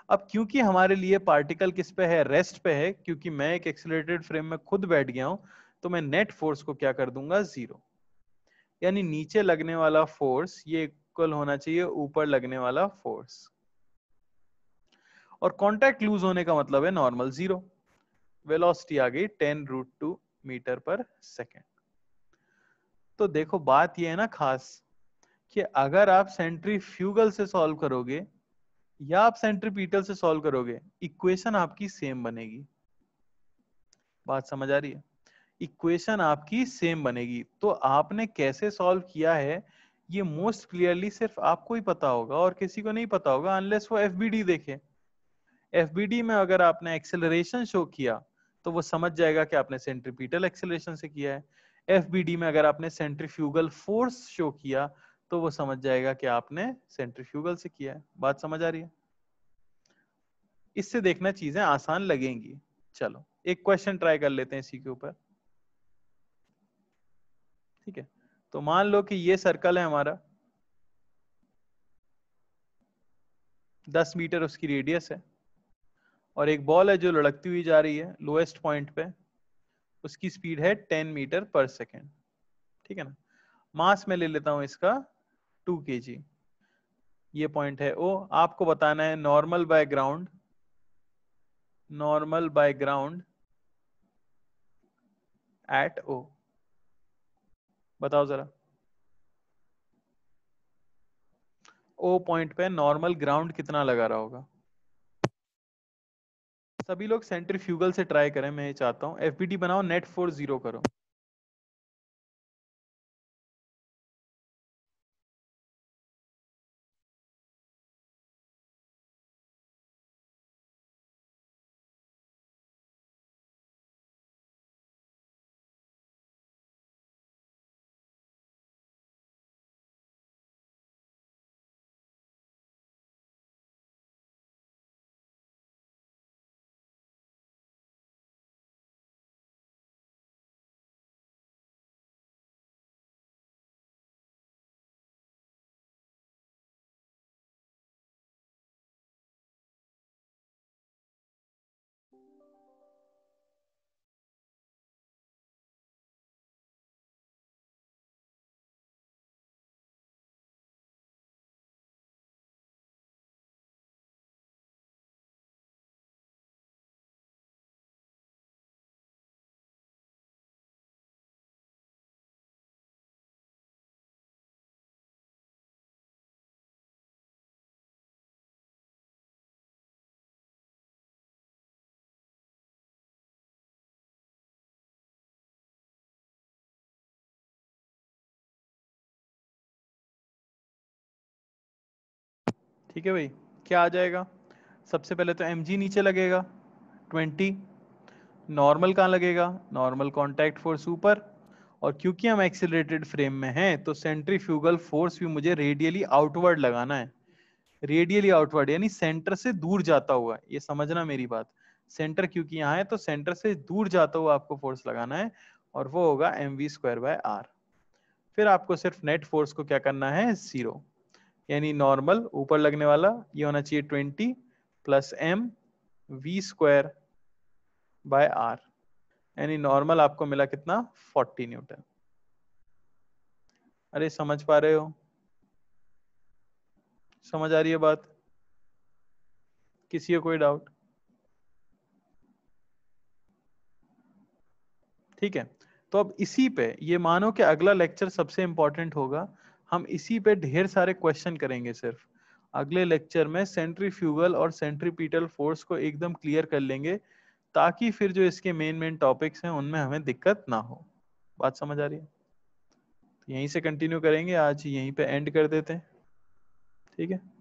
अब क्योंकि हमारे लिए पार्टिकल किस पे है? रेस्ट पे है, क्योंकि मैं एक एक्सिलेटेड फ्रेम में खुद बैठ गया हूँ तो मैं नेट फोर्स को क्या कर दूँगा? ज़ीरो यानी नीचे लगने वाला फोर्स ये इक्वल होना चाहिए, ऊपर लगने वाला फोर्स और कांटेक्ट लूज होने का मतलब है नॉर्मल ज़ीरो वेलोसिटी आ गई टेन रूट टू मीटर पर सेकेंड तो देखो, बात ये है ना खास, कि अगर आप सेंट्रीफ्यूगल से सॉल्व करोगे या आप सेंट्रीपीटल से सॉल्व करोगे इक्वेशन आपकी सेम बनेगी। बात समझ आ रही है? इक्वेशन आपकी सेम बनेगी। तो आपने कैसे सॉल्व किया है, ये मोस्ट क्लियरली सिर्फ़ आपको ही पता होगा और किसी को नहीं पता होगा अनलेस वो एफ़ देखे। एफ़ में अगर आपने एक्सेलरेशन शो किया तो वो समझ जाएगा कि आपने सेंट्रीपीटल एक्सेलरेशन से किया है। एफ़ में अगर आपने सेंट्रीफ्यूगल फोर्स शो किया तो वो समझ जाएगा कि आपने सेंट्रीफ्यूगल से किया है। बात समझ आ रही है? इससे देखना चीज़ें आसान लगेंगी। चलो, एक क्वेश्चन ट्राई कर लेते हैं इसी के ऊपर। ठीक है? तो मान लो कि ये सर्कल है हमारा। दस मीटर उसकी रेडियस है। और एक बॉल है जो लड़कती हुई जा रही है लोएस्ट पॉइंट पे। उसकी स्पीड है टेन मीटर पर सेकेंड ठीक है ना? मास में ले लेता हूँ इसका टू के जी। ये पॉइंट है। ओ, आपको बताना है normal by ground normal by ground at O बताओ जरा। ओ पॉइंट पे नॉर्मल ग्राउंड कितना लगा रहा होगा? सभी लोग सेंट्रीफ्यूगल से ट्राई करें, मैं ये चाहता हूँ। एफ़ बनाओ नेट फोर ज़ीरो करो। ठीक है भाई? क्या आ जाएगा? सबसे पहले तो एमजी नीचे लगेगा। 20 नॉर्मल कहाँ लगेगा? नॉर्मल कॉन्टैक्ट फोर्स ऊपर। और क्योंकि हम एक्सिलेटेड फ्रेम में हैं तो सेंट्रीफ्यूगल फोर्स भी मुझे रेडियली आउटवर्ड लगाना है। रेडियली आउटवर्ड यानी सेंटर से दूर जाता हुआ। ये समझना मेरी बात। सेंटर क्योंकि यहाँ है तो सेंटर से दूर जाता हुआ आपको फोर्स लगाना है। और वो होगा m v square by r फिर आपको सिर्फ़ नेट फोर्स को क्या करना है? ज़ीरो यानी नॉर्मल ऊपर लगने वाला, ये होना चाहिए twenty plus m v square by r यानी नॉर्मल आपको मिला कितना? फोर्टी न्यूटन अरे, समझ पा रहे हो? समझ आ रही है बात? किसी को कोई डाउट ठीक है तो अब इसी पे ये मानो कि अगला लेक्चर सबसे इंपॉर्टेंट होगा। हम इसी पे ढेर सारे क्वेश्चन करेंगे सिर्फ़। अगले लेक्चर में सेंट्रीफ्यूगल और सेंट्रीपीटल फोर्स को एकदम क्लियर कर लेंगे, ताकि फिर जो इसके मेन मेन टॉपिक्स हैं, उनमें हमें दिक्कत ना हो। बात समझ आ रही है? यहीं से कंटिन्यू करेंगे, आज यहीं पे एंड कर देते हैं। ठीक है?